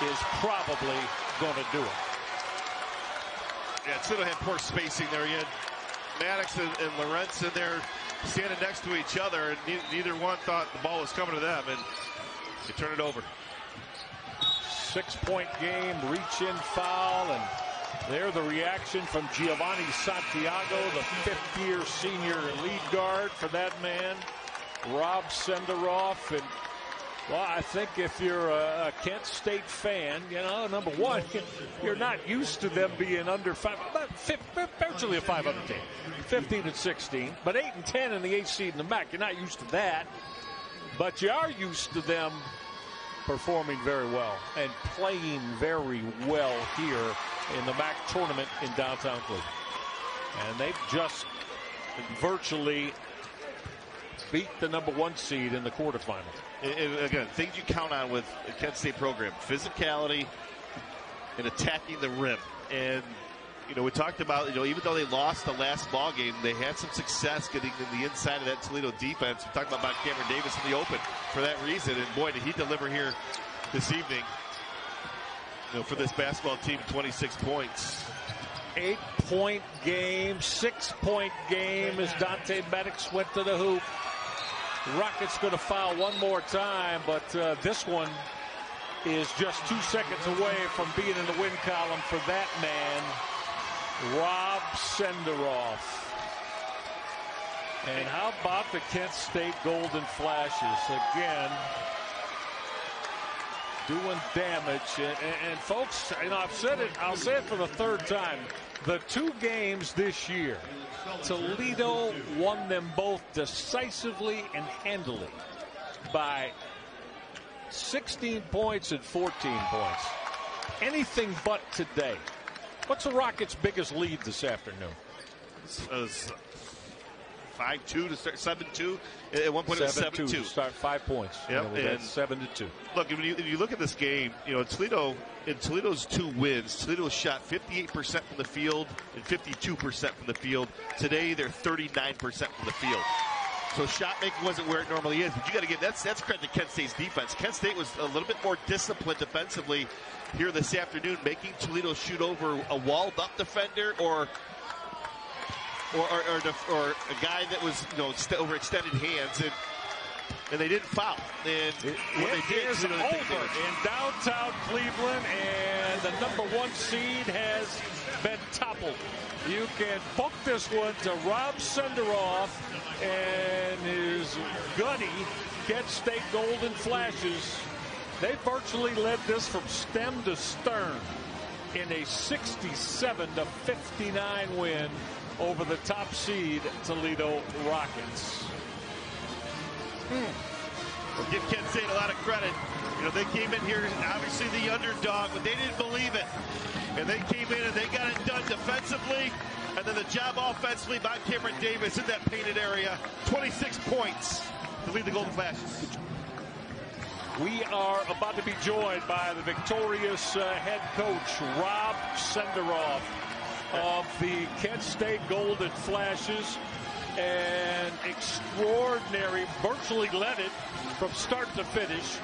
is probably going to do it. Yeah, Toledo had poor spacing there. You had Maddox and, and Lawrence in there standing next to each other, and ne- neither one thought the ball was coming to them, and they turn it over. Six point game, reach in foul, and there the reaction from Giovanni Santiago, the fifth year senior lead guard for that man. Rob Senderoff. And well, I think if you're a, Kent State fan, you know, number one, [laughs] you're not used to them being under five, fif- virtually a 500 team, 15 and 16, but 8 and 10 in the eighth seed in the MAC. You're not used to that, but you are used to them performing very well and playing very well here in the MAC tournament in downtown Cleveland. And they've just virtually beat the number one seed in the quarterfinal. And again, things you count on with a Kent State program: physicality and attacking the rim. And you know, we talked about you know, even though they lost the last ball game, they had some success getting in the inside of that Toledo defense. We talked about, about Cameron Davis in the open for that reason, and boy, did he deliver here this evening. You know, for this basketball team, 26 points. Eight point game, six point game as Dante Maddox went to the hoop. Rockets going to foul one more time, but uh, this one is just two seconds away from being in the win column for that man, Rob Senderoff. And how about the Kent State Golden Flashes? Again, doing damage. And, and, and, folks, I've said it, I'll say it for the third time. The two games this year, Toledo won them both decisively and handily by 16 points and 14 points. Anything but today. What's the Rockets' biggest lead this afternoon? Uh, five two to start seven two. At one point, it was seven two. To start five points. Yep, know, and seven to two. Look, if you, if you look at this game, you know Toledo in Toledo's two wins, Toledo shot 58 percent from the field and 52 percent from the field. Today, they're 39 percent from the field. So shot making wasn't where it normally is, but you got to give that's that's credit to Kent State's defense. Kent State was a little bit more disciplined defensively here this afternoon, making Toledo shoot over a walled up defender or or, or, or, the, or a guy that was you know st- overextended hands and and they didn't foul. And it, when it they did, is over in downtown Cleveland, and the number one seed has been toppled. You can book this one to Rob Senderoff and his gutty Kent State Golden Flashes. They virtually led this from stem to stern in a 67 to 59 win over the top seed Toledo Rockets. Hmm. We'll give Kent State a lot of credit. You know, they came in here, obviously the underdog, but they didn't believe it. And they came in and they got it done defensively. And then the job offensively by Cameron Davis in that painted area. 26 points to lead the Golden Flashes. We are about to be joined by the victorious uh, head coach, Rob Senderoff of the Kent State Golden Flashes. An extraordinary, virtually led it from start to finish.